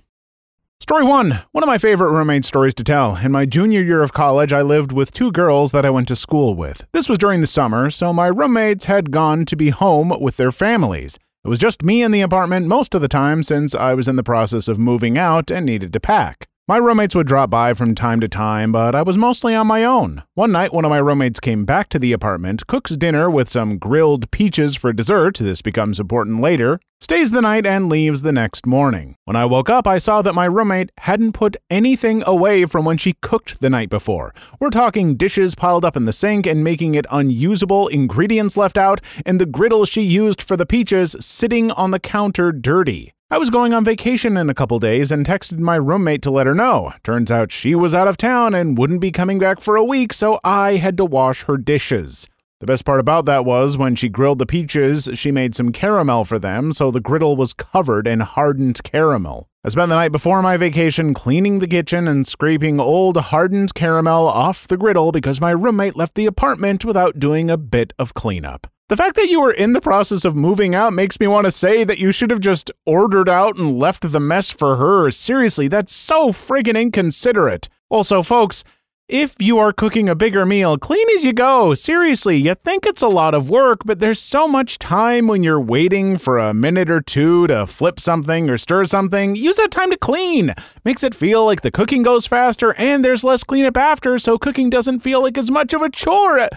Story 1. One of my favorite roommate stories to tell. In my junior year of college, I lived with two girls that I went to school with. This was during the summer, so my roommates had gone to be home with their families. It was just me in the apartment most of the time since I was in the process of moving out and needed to pack. My roommates would drop by from time to time, but I was mostly on my own. One night, one of my roommates came back to the apartment, cooks dinner with some grilled peaches for dessert, this becomes important later, stays the night, and leaves the next morning. When I woke up, I saw that my roommate hadn't put anything away from when she cooked the night before. We're talking dishes piled up in the sink and making it unusable, ingredients left out, and the griddle she used for the peaches sitting on the counter dirty. I was going on vacation in a couple days and texted my roommate to let her know. Turns out she was out of town and wouldn't be coming back for a week, so I had to wash her dishes. The best part about that was when she grilled the peaches, she made some caramel for them, so the griddle was covered in hardened caramel. I spent the night before my vacation cleaning the kitchen and scraping old hardened caramel off the griddle because my roommate left the apartment without doing a bit of cleanup. The fact that you were in the process of moving out makes me want to say that you should have just ordered out and left the mess for her. Seriously, that's so friggin' inconsiderate. Also, folks, if you are cooking a bigger meal, clean as you go. Seriously, you think it's a lot of work, but there's so much time when you're waiting for a minute or two to flip something or stir something. Use that time to clean. Makes it feel like the cooking goes faster and there's less cleanup after, so cooking doesn't feel like as much of a chore.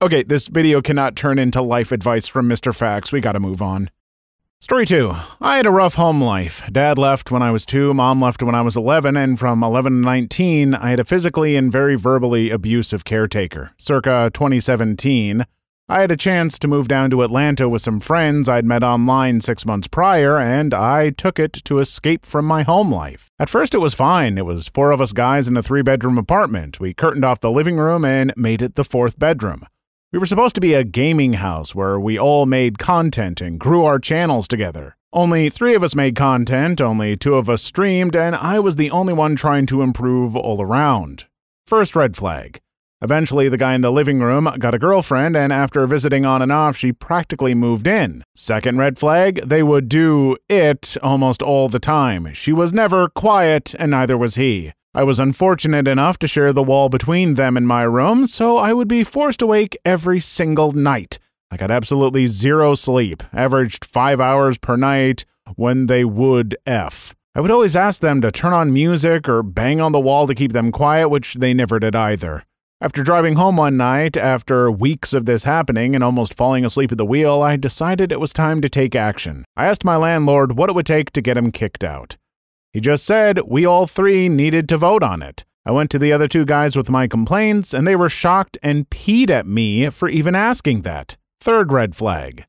Okay, this video cannot turn into life advice from Mr. Facts. We gotta move on. Story 2. I had a rough home life. Dad left when I was 2, mom left when I was 11, and from 11 to 19, I had a physically and very verbally abusive caretaker. Circa 2017, I had a chance to move down to Atlanta with some friends I'd met online six months prior, and I took it to escape from my home life. At first, it was fine. It was four of us guys in a three bedroom apartment. We curtained off the living room and made it the fourth bedroom. We were supposed to be a gaming house where we all made content and grew our channels together. Only three of us made content, only two of us streamed, and I was the only one trying to improve all around. First red flag. Eventually, the guy in the living room got a girlfriend, and after visiting on and off, she practically moved in. Second red flag, they would do it almost all the time. She was never quiet, and neither was he. I was unfortunate enough to share the wall between them and my room, so I would be forced awake every single night. I got absolutely zero sleep, averaged five hours per night when they would F. I would always ask them to turn on music or bang on the wall to keep them quiet, which they never did either. After driving home one night, after weeks of this happening and almost falling asleep at the wheel, I decided it was time to take action. I asked my landlord what it would take to get him kicked out. He just said we all three needed to vote on it. I went to the other two guys with my complaints, and they were shocked and peed at me for even asking that. Third red flag.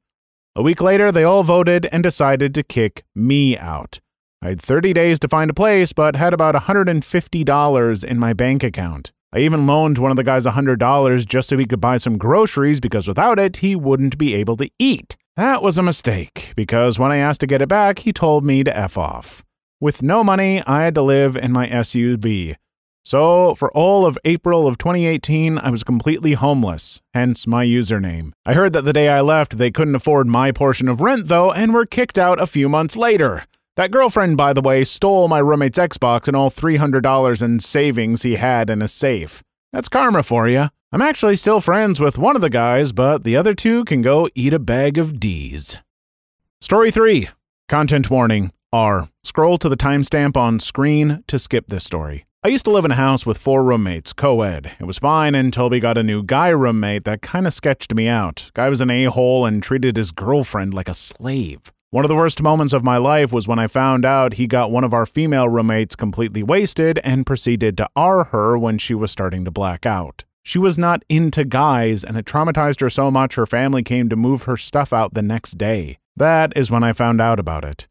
A week later, they all voted and decided to kick me out. I had 30 days to find a place, but had about $150 in my bank account. I even loaned one of the guys $100 just so he could buy some groceries because without it, he wouldn't be able to eat. That was a mistake, because when I asked to get it back, he told me to F off. With no money, I had to live in my SUV. So, for all of April of 2018, I was completely homeless, hence my username. I heard that the day I left, they couldn't afford my portion of rent, though, and were kicked out a few months later. That girlfriend, by the way, stole my roommate's Xbox and all $300 in savings he had in a safe. That's karma for you. I'm actually still friends with one of the guys, but the other two can go eat a bag of D's. Story 3 Content Warning R. Scroll to the timestamp on screen to skip this story. I used to live in a house with four roommates, co ed. It was fine until we got a new guy roommate that kind of sketched me out. Guy was an a hole and treated his girlfriend like a slave. One of the worst moments of my life was when I found out he got one of our female roommates completely wasted and proceeded to R her when she was starting to black out. She was not into guys, and it traumatized her so much her family came to move her stuff out the next day. That is when I found out about it.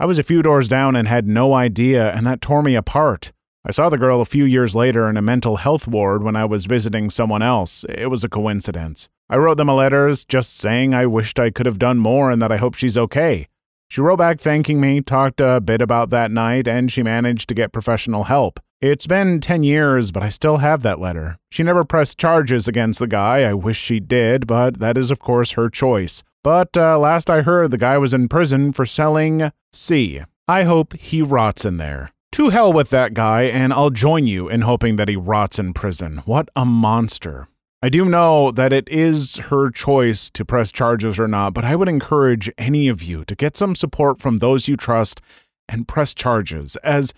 I was a few doors down and had no idea, and that tore me apart. I saw the girl a few years later in a mental health ward when I was visiting someone else. It was a coincidence. I wrote them a letter just saying I wished I could have done more and that I hope she's okay. She wrote back thanking me, talked a bit about that night, and she managed to get professional help. It's been 10 years, but I still have that letter. She never pressed charges against the guy. I wish she did, but that is, of course, her choice. But uh, last I heard, the guy was in prison for selling C. I hope he rots in there. To hell with that guy, and I'll join you in hoping that he rots in prison. What a monster. I do know that it is her choice to press charges or not, but I would encourage any of you to get some support from those you trust and press charges, as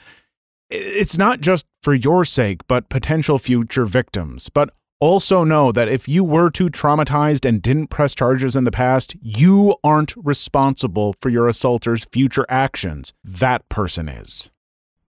it's not just for your sake, but potential future victims. But also know that if you were too traumatized and didn't press charges in the past, you aren't responsible for your assaulter's future actions. That person is.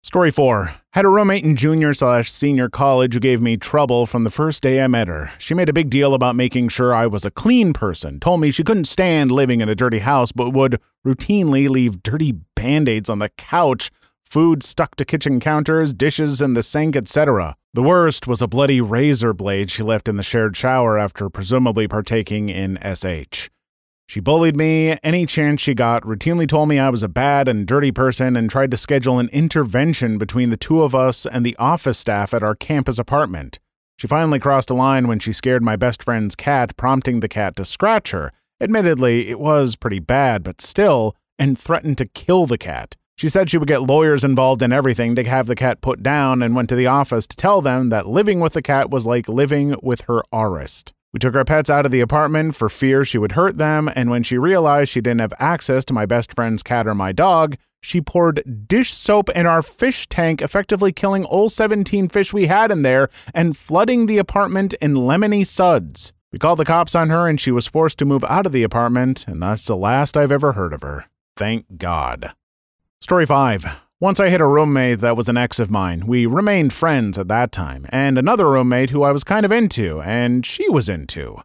Story 4. Had a roommate in junior slash senior college who gave me trouble from the first day I met her. She made a big deal about making sure I was a clean person, told me she couldn't stand living in a dirty house, but would routinely leave dirty band aids on the couch, food stuck to kitchen counters, dishes in the sink, etc. The worst was a bloody razor blade she left in the shared shower after presumably partaking in SH. She bullied me any chance she got, routinely told me I was a bad and dirty person, and tried to schedule an intervention between the two of us and the office staff at our campus apartment. She finally crossed a line when she scared my best friend's cat, prompting the cat to scratch her. Admittedly, it was pretty bad, but still, and threatened to kill the cat. She said she would get lawyers involved in everything to have the cat put down and went to the office to tell them that living with the cat was like living with her aurist. We took our pets out of the apartment for fear she would hurt them, and when she realized she didn't have access to my best friend's cat or my dog, she poured dish soap in our fish tank, effectively killing all 17 fish we had in there and flooding the apartment in lemony suds. We called the cops on her and she was forced to move out of the apartment, and that's the last I've ever heard of her. Thank God. Story 5. Once I hit a roommate that was an ex of mine. We remained friends at that time, and another roommate who I was kind of into, and she was into.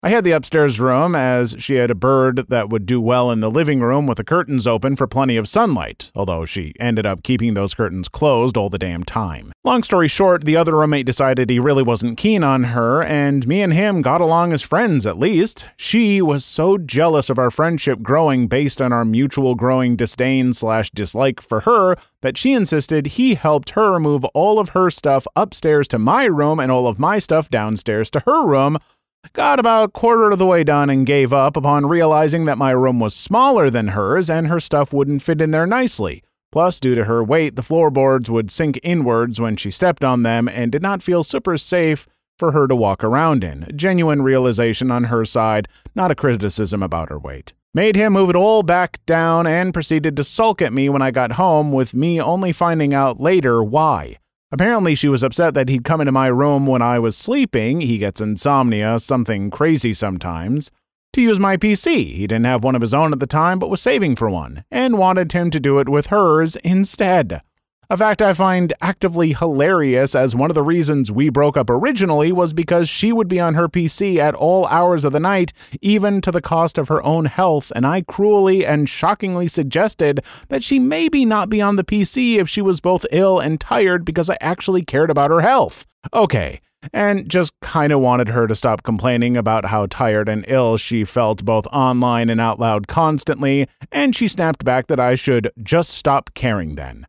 I had the upstairs room as she had a bird that would do well in the living room with the curtains open for plenty of sunlight, although she ended up keeping those curtains closed all the damn time. Long story short, the other roommate decided he really wasn't keen on her, and me and him got along as friends at least. She was so jealous of our friendship growing based on our mutual growing disdain slash dislike for her that she insisted he helped her move all of her stuff upstairs to my room and all of my stuff downstairs to her room got about a quarter of the way done and gave up upon realizing that my room was smaller than hers and her stuff wouldn't fit in there nicely. Plus, due to her weight, the floorboards would sink inwards when she stepped on them and did not feel super safe for her to walk around in. Genuine realization on her side, not a criticism about her weight. Made him move it all back down and proceeded to sulk at me when I got home, with me only finding out later why. Apparently, she was upset that he'd come into my room when I was sleeping. He gets insomnia, something crazy sometimes. To use my PC. He didn't have one of his own at the time, but was saving for one, and wanted him to do it with hers instead. A fact I find actively hilarious, as one of the reasons we broke up originally was because she would be on her PC at all hours of the night, even to the cost of her own health, and I cruelly and shockingly suggested that she maybe not be on the PC if she was both ill and tired because I actually cared about her health. Okay, and just kind of wanted her to stop complaining about how tired and ill she felt both online and out loud constantly, and she snapped back that I should just stop caring then.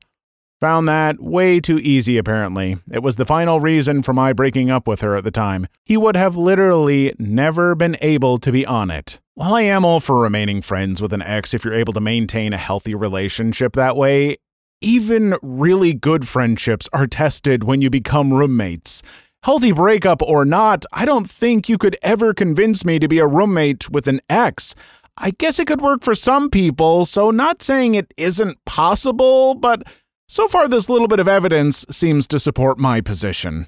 Found that way too easy, apparently. It was the final reason for my breaking up with her at the time. He would have literally never been able to be on it. While I am all for remaining friends with an ex if you're able to maintain a healthy relationship that way, even really good friendships are tested when you become roommates. Healthy breakup or not, I don't think you could ever convince me to be a roommate with an ex. I guess it could work for some people, so not saying it isn't possible, but so far, this little bit of evidence seems to support my position.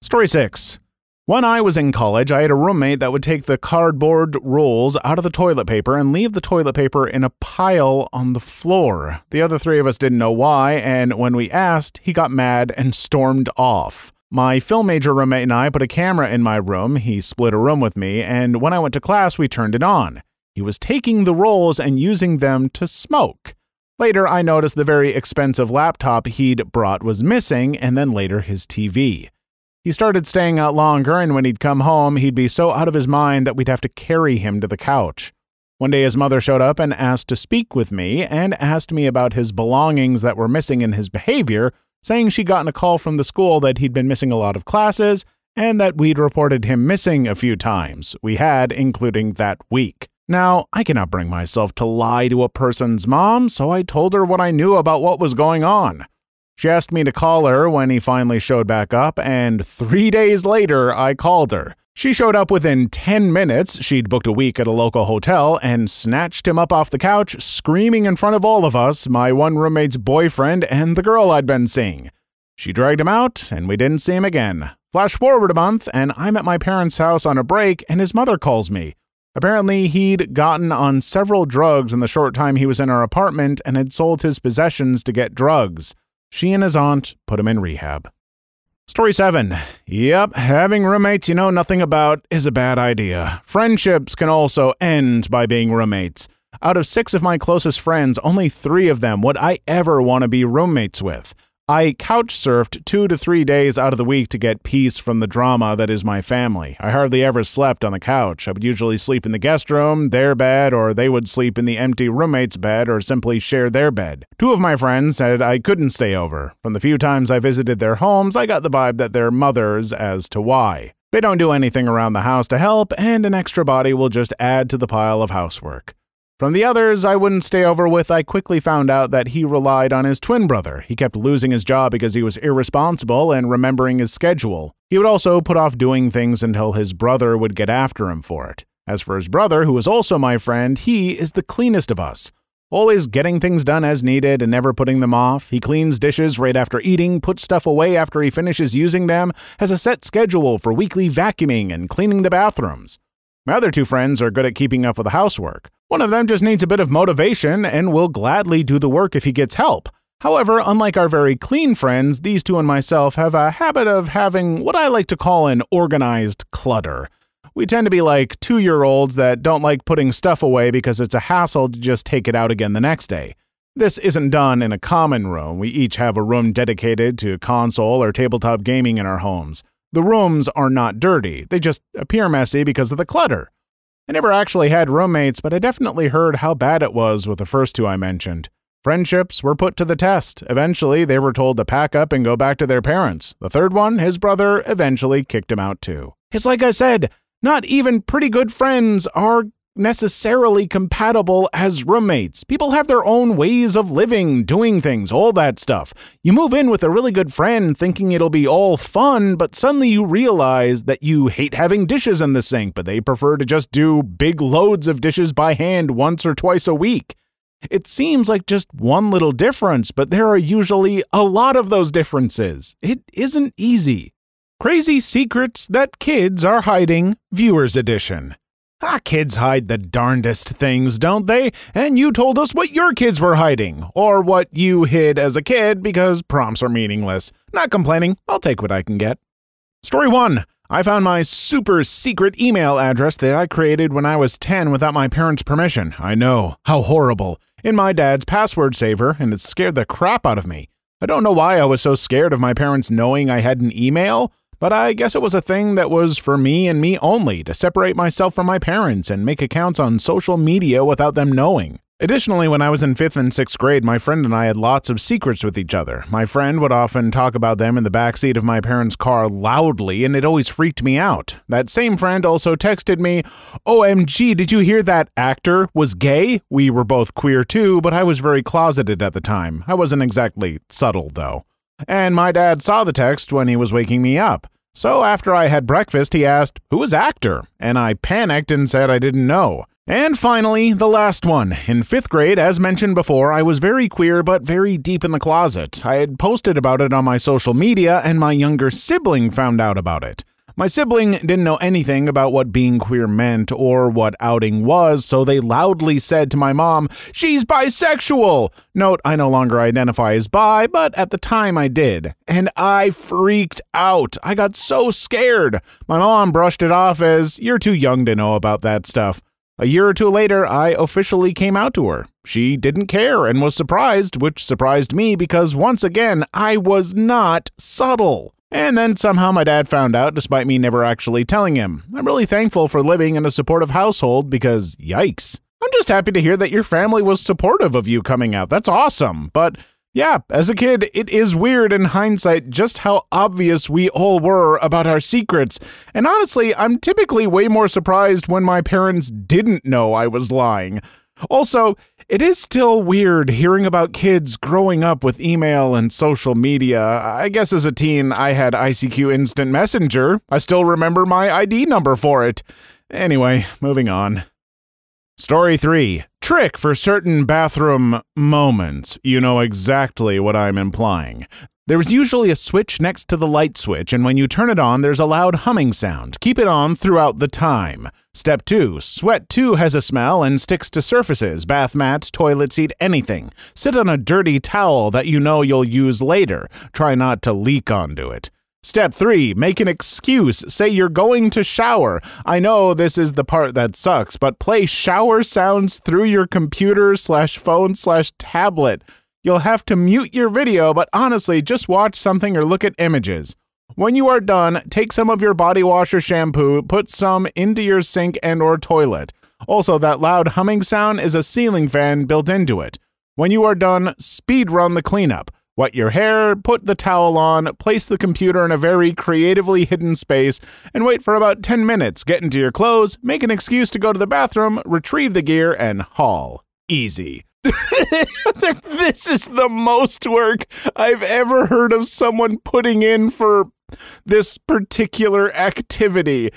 Story 6. When I was in college, I had a roommate that would take the cardboard rolls out of the toilet paper and leave the toilet paper in a pile on the floor. The other three of us didn't know why, and when we asked, he got mad and stormed off. My film major roommate and I put a camera in my room. He split a room with me, and when I went to class, we turned it on. He was taking the rolls and using them to smoke. Later, I noticed the very expensive laptop he'd brought was missing, and then later his TV. He started staying out longer, and when he'd come home, he'd be so out of his mind that we'd have to carry him to the couch. One day, his mother showed up and asked to speak with me, and asked me about his belongings that were missing in his behavior, saying she'd gotten a call from the school that he'd been missing a lot of classes, and that we'd reported him missing a few times. We had, including that week. Now, I cannot bring myself to lie to a person's mom, so I told her what I knew about what was going on. She asked me to call her when he finally showed back up, and three days later, I called her. She showed up within 10 minutes. She'd booked a week at a local hotel and snatched him up off the couch, screaming in front of all of us, my one roommate's boyfriend, and the girl I'd been seeing. She dragged him out, and we didn't see him again. Flash forward a month, and I'm at my parents' house on a break, and his mother calls me. Apparently, he'd gotten on several drugs in the short time he was in her apartment and had sold his possessions to get drugs. She and his aunt put him in rehab. Story 7. Yep, having roommates you know nothing about is a bad idea. Friendships can also end by being roommates. Out of six of my closest friends, only three of them would I ever want to be roommates with. I couch surfed two to three days out of the week to get peace from the drama that is my family. I hardly ever slept on the couch. I would usually sleep in the guest room, their bed, or they would sleep in the empty roommate's bed or simply share their bed. Two of my friends said I couldn't stay over. From the few times I visited their homes, I got the vibe that they're mothers as to why. They don't do anything around the house to help, and an extra body will just add to the pile of housework. From the others I wouldn't stay over with, I quickly found out that he relied on his twin brother. He kept losing his job because he was irresponsible and remembering his schedule. He would also put off doing things until his brother would get after him for it. As for his brother, who is also my friend, he is the cleanest of us. Always getting things done as needed and never putting them off. He cleans dishes right after eating, puts stuff away after he finishes using them, has a set schedule for weekly vacuuming and cleaning the bathrooms. My other two friends are good at keeping up with the housework. One of them just needs a bit of motivation and will gladly do the work if he gets help. However, unlike our very clean friends, these two and myself have a habit of having what I like to call an organized clutter. We tend to be like two year olds that don't like putting stuff away because it's a hassle to just take it out again the next day. This isn't done in a common room. We each have a room dedicated to console or tabletop gaming in our homes. The rooms are not dirty, they just appear messy because of the clutter. I never actually had roommates, but I definitely heard how bad it was with the first two I mentioned. Friendships were put to the test. Eventually, they were told to pack up and go back to their parents. The third one, his brother, eventually kicked him out too. It's like I said, not even pretty good friends are necessarily compatible as roommates. People have their own ways of living, doing things, all that stuff. You move in with a really good friend thinking it'll be all fun, but suddenly you realize that you hate having dishes in the sink, but they prefer to just do big loads of dishes by hand once or twice a week. It seems like just one little difference, but there are usually a lot of those differences. It isn't easy. Crazy Secrets That Kids Are Hiding, Viewers Edition. Ah, kids hide the darndest things, don't they? And you told us what your kids were hiding, or what you hid as a kid because prompts are meaningless. Not complaining, I'll take what I can get. Story 1. I found my super secret email address that I created when I was 10 without my parents' permission. I know, how horrible. In my dad's password saver, and it scared the crap out of me. I don't know why I was so scared of my parents knowing I had an email. But I guess it was a thing that was for me and me only to separate myself from my parents and make accounts on social media without them knowing. Additionally, when I was in 5th and 6th grade, my friend and I had lots of secrets with each other. My friend would often talk about them in the backseat of my parents' car loudly, and it always freaked me out. That same friend also texted me, OMG, did you hear that actor was gay? We were both queer too, but I was very closeted at the time. I wasn't exactly subtle, though. And my dad saw the text when he was waking me up. So after I had breakfast, he asked, Who is actor? And I panicked and said I didn't know. And finally, the last one. In fifth grade, as mentioned before, I was very queer but very deep in the closet. I had posted about it on my social media, and my younger sibling found out about it. My sibling didn't know anything about what being queer meant or what outing was, so they loudly said to my mom, She's bisexual! Note, I no longer identify as bi, but at the time I did. And I freaked out. I got so scared. My mom brushed it off as, You're too young to know about that stuff. A year or two later, I officially came out to her. She didn't care and was surprised, which surprised me because once again, I was not subtle. And then somehow my dad found out despite me never actually telling him. I'm really thankful for living in a supportive household because yikes. I'm just happy to hear that your family was supportive of you coming out. That's awesome. But yeah, as a kid, it is weird in hindsight just how obvious we all were about our secrets. And honestly, I'm typically way more surprised when my parents didn't know I was lying. Also, it is still weird hearing about kids growing up with email and social media. I guess as a teen, I had ICQ Instant Messenger. I still remember my ID number for it. Anyway, moving on. Story 3 Trick for certain bathroom moments. You know exactly what I'm implying. There's usually a switch next to the light switch, and when you turn it on, there's a loud humming sound. Keep it on throughout the time. Step 2. Sweat too has a smell and sticks to surfaces, bath mats, toilet seat, anything. Sit on a dirty towel that you know you'll use later. Try not to leak onto it. Step 3. Make an excuse. Say you're going to shower. I know this is the part that sucks, but play shower sounds through your computer slash phone slash tablet. You'll have to mute your video, but honestly, just watch something or look at images. When you are done, take some of your body wash or shampoo, put some into your sink and or toilet. Also, that loud humming sound is a ceiling fan built into it. When you are done, speed run the cleanup. Wet your hair, put the towel on, place the computer in a very creatively hidden space, and wait for about 10 minutes. Get into your clothes, make an excuse to go to the bathroom, retrieve the gear, and haul. Easy. this is the most work I've ever heard of someone putting in for this particular activity.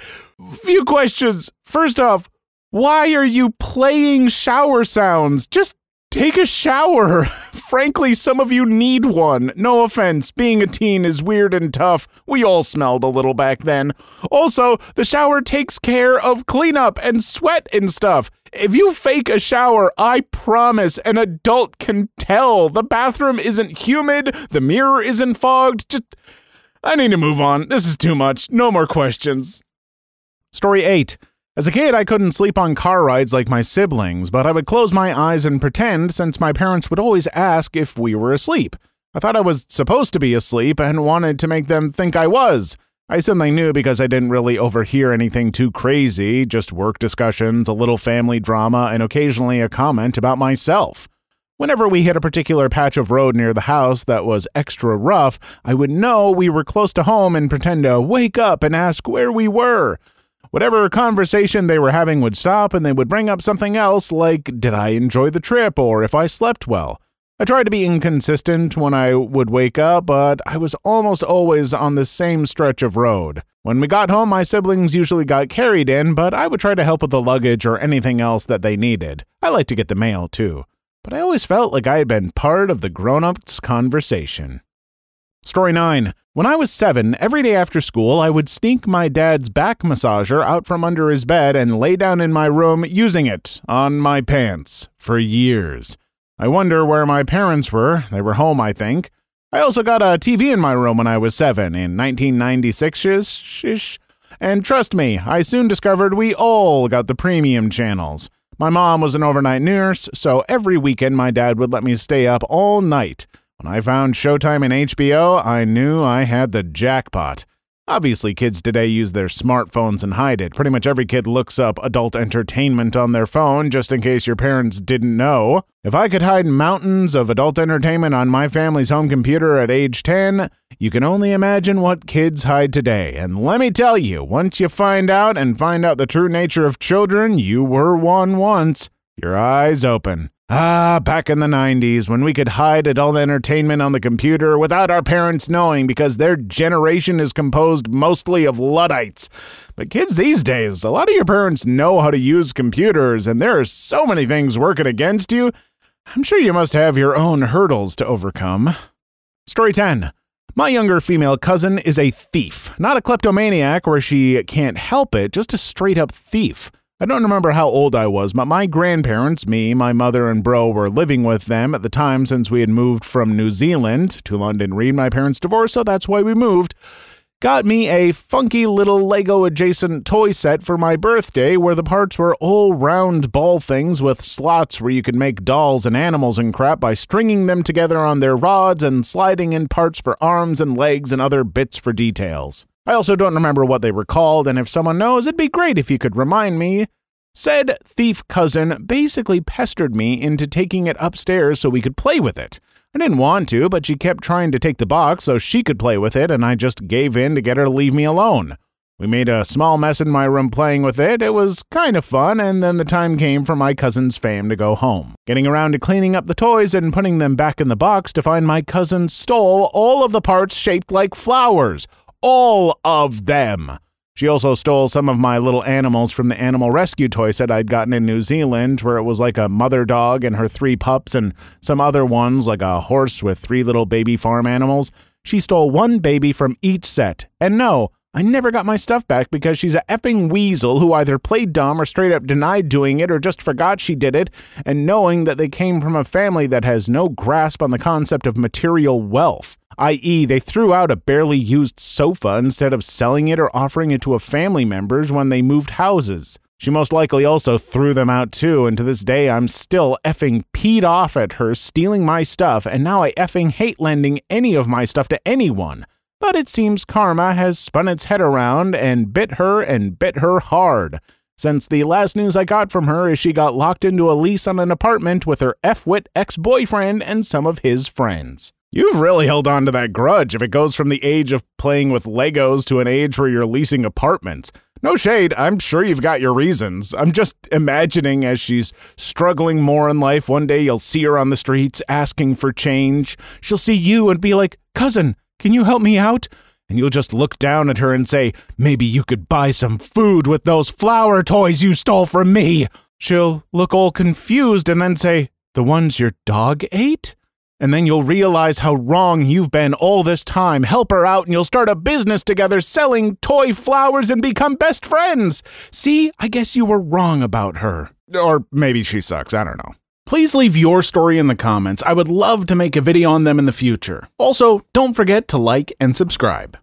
Few questions. First off, why are you playing shower sounds? Just Take a shower. Frankly, some of you need one. No offense, being a teen is weird and tough. We all smelled a little back then. Also, the shower takes care of cleanup and sweat and stuff. If you fake a shower, I promise an adult can tell. The bathroom isn't humid, the mirror isn't fogged. Just. I need to move on. This is too much. No more questions. Story 8. As a kid, I couldn't sleep on car rides like my siblings, but I would close my eyes and pretend since my parents would always ask if we were asleep. I thought I was supposed to be asleep and wanted to make them think I was. I assume they knew because I didn't really overhear anything too crazy, just work discussions, a little family drama, and occasionally a comment about myself. Whenever we hit a particular patch of road near the house that was extra rough, I would know we were close to home and pretend to wake up and ask where we were. Whatever conversation they were having would stop and they would bring up something else like, did I enjoy the trip or if I slept well? I tried to be inconsistent when I would wake up, but I was almost always on the same stretch of road. When we got home, my siblings usually got carried in, but I would try to help with the luggage or anything else that they needed. I like to get the mail too. But I always felt like I had been part of the grown ups' conversation. Story 9. When I was seven, every day after school, I would sneak my dad's back massager out from under his bed and lay down in my room using it on my pants for years. I wonder where my parents were. They were home, I think. I also got a TV in my room when I was seven in 1996 And trust me, I soon discovered we all got the premium channels. My mom was an overnight nurse, so every weekend my dad would let me stay up all night. When I found Showtime and HBO, I knew I had the jackpot. Obviously, kids today use their smartphones and hide it. Pretty much every kid looks up adult entertainment on their phone just in case your parents didn't know. If I could hide mountains of adult entertainment on my family's home computer at age 10, you can only imagine what kids hide today. And let me tell you, once you find out and find out the true nature of children, you were one once, your eyes open. Ah, back in the 90s when we could hide adult entertainment on the computer without our parents knowing because their generation is composed mostly of Luddites. But kids these days, a lot of your parents know how to use computers and there are so many things working against you. I'm sure you must have your own hurdles to overcome. Story 10. My younger female cousin is a thief. Not a kleptomaniac where she can't help it, just a straight up thief. I don't remember how old I was, but my grandparents, me, my mother, and bro were living with them at the time since we had moved from New Zealand to London Read. My parents divorced, so that's why we moved. Got me a funky little Lego adjacent toy set for my birthday where the parts were all round ball things with slots where you could make dolls and animals and crap by stringing them together on their rods and sliding in parts for arms and legs and other bits for details. I also don't remember what they were called, and if someone knows, it'd be great if you could remind me. Said thief cousin basically pestered me into taking it upstairs so we could play with it. I didn't want to, but she kept trying to take the box so she could play with it, and I just gave in to get her to leave me alone. We made a small mess in my room playing with it. It was kind of fun, and then the time came for my cousin's fam to go home. Getting around to cleaning up the toys and putting them back in the box to find my cousin stole all of the parts shaped like flowers all of them. She also stole some of my little animals from the animal rescue toy set I'd gotten in New Zealand, where it was like a mother dog and her three pups, and some other ones, like a horse with three little baby farm animals. She stole one baby from each set. And no, I never got my stuff back because she's a effing weasel who either played dumb or straight up denied doing it or just forgot she did it, and knowing that they came from a family that has no grasp on the concept of material wealth i.e., they threw out a barely used sofa instead of selling it or offering it to a family members when they moved houses. She most likely also threw them out too, and to this day I'm still effing peed off at her stealing my stuff, and now I effing hate lending any of my stuff to anyone. But it seems karma has spun its head around and bit her and bit her hard. Since the last news I got from her is she got locked into a lease on an apartment with her F-wit ex-boyfriend and some of his friends. You've really held on to that grudge if it goes from the age of playing with Legos to an age where you're leasing apartments. No shade, I'm sure you've got your reasons. I'm just imagining as she's struggling more in life, one day you'll see her on the streets asking for change. She'll see you and be like, Cousin, can you help me out? And you'll just look down at her and say, Maybe you could buy some food with those flower toys you stole from me. She'll look all confused and then say, The ones your dog ate? And then you'll realize how wrong you've been all this time. Help her out and you'll start a business together selling toy flowers and become best friends. See, I guess you were wrong about her. Or maybe she sucks, I don't know. Please leave your story in the comments. I would love to make a video on them in the future. Also, don't forget to like and subscribe.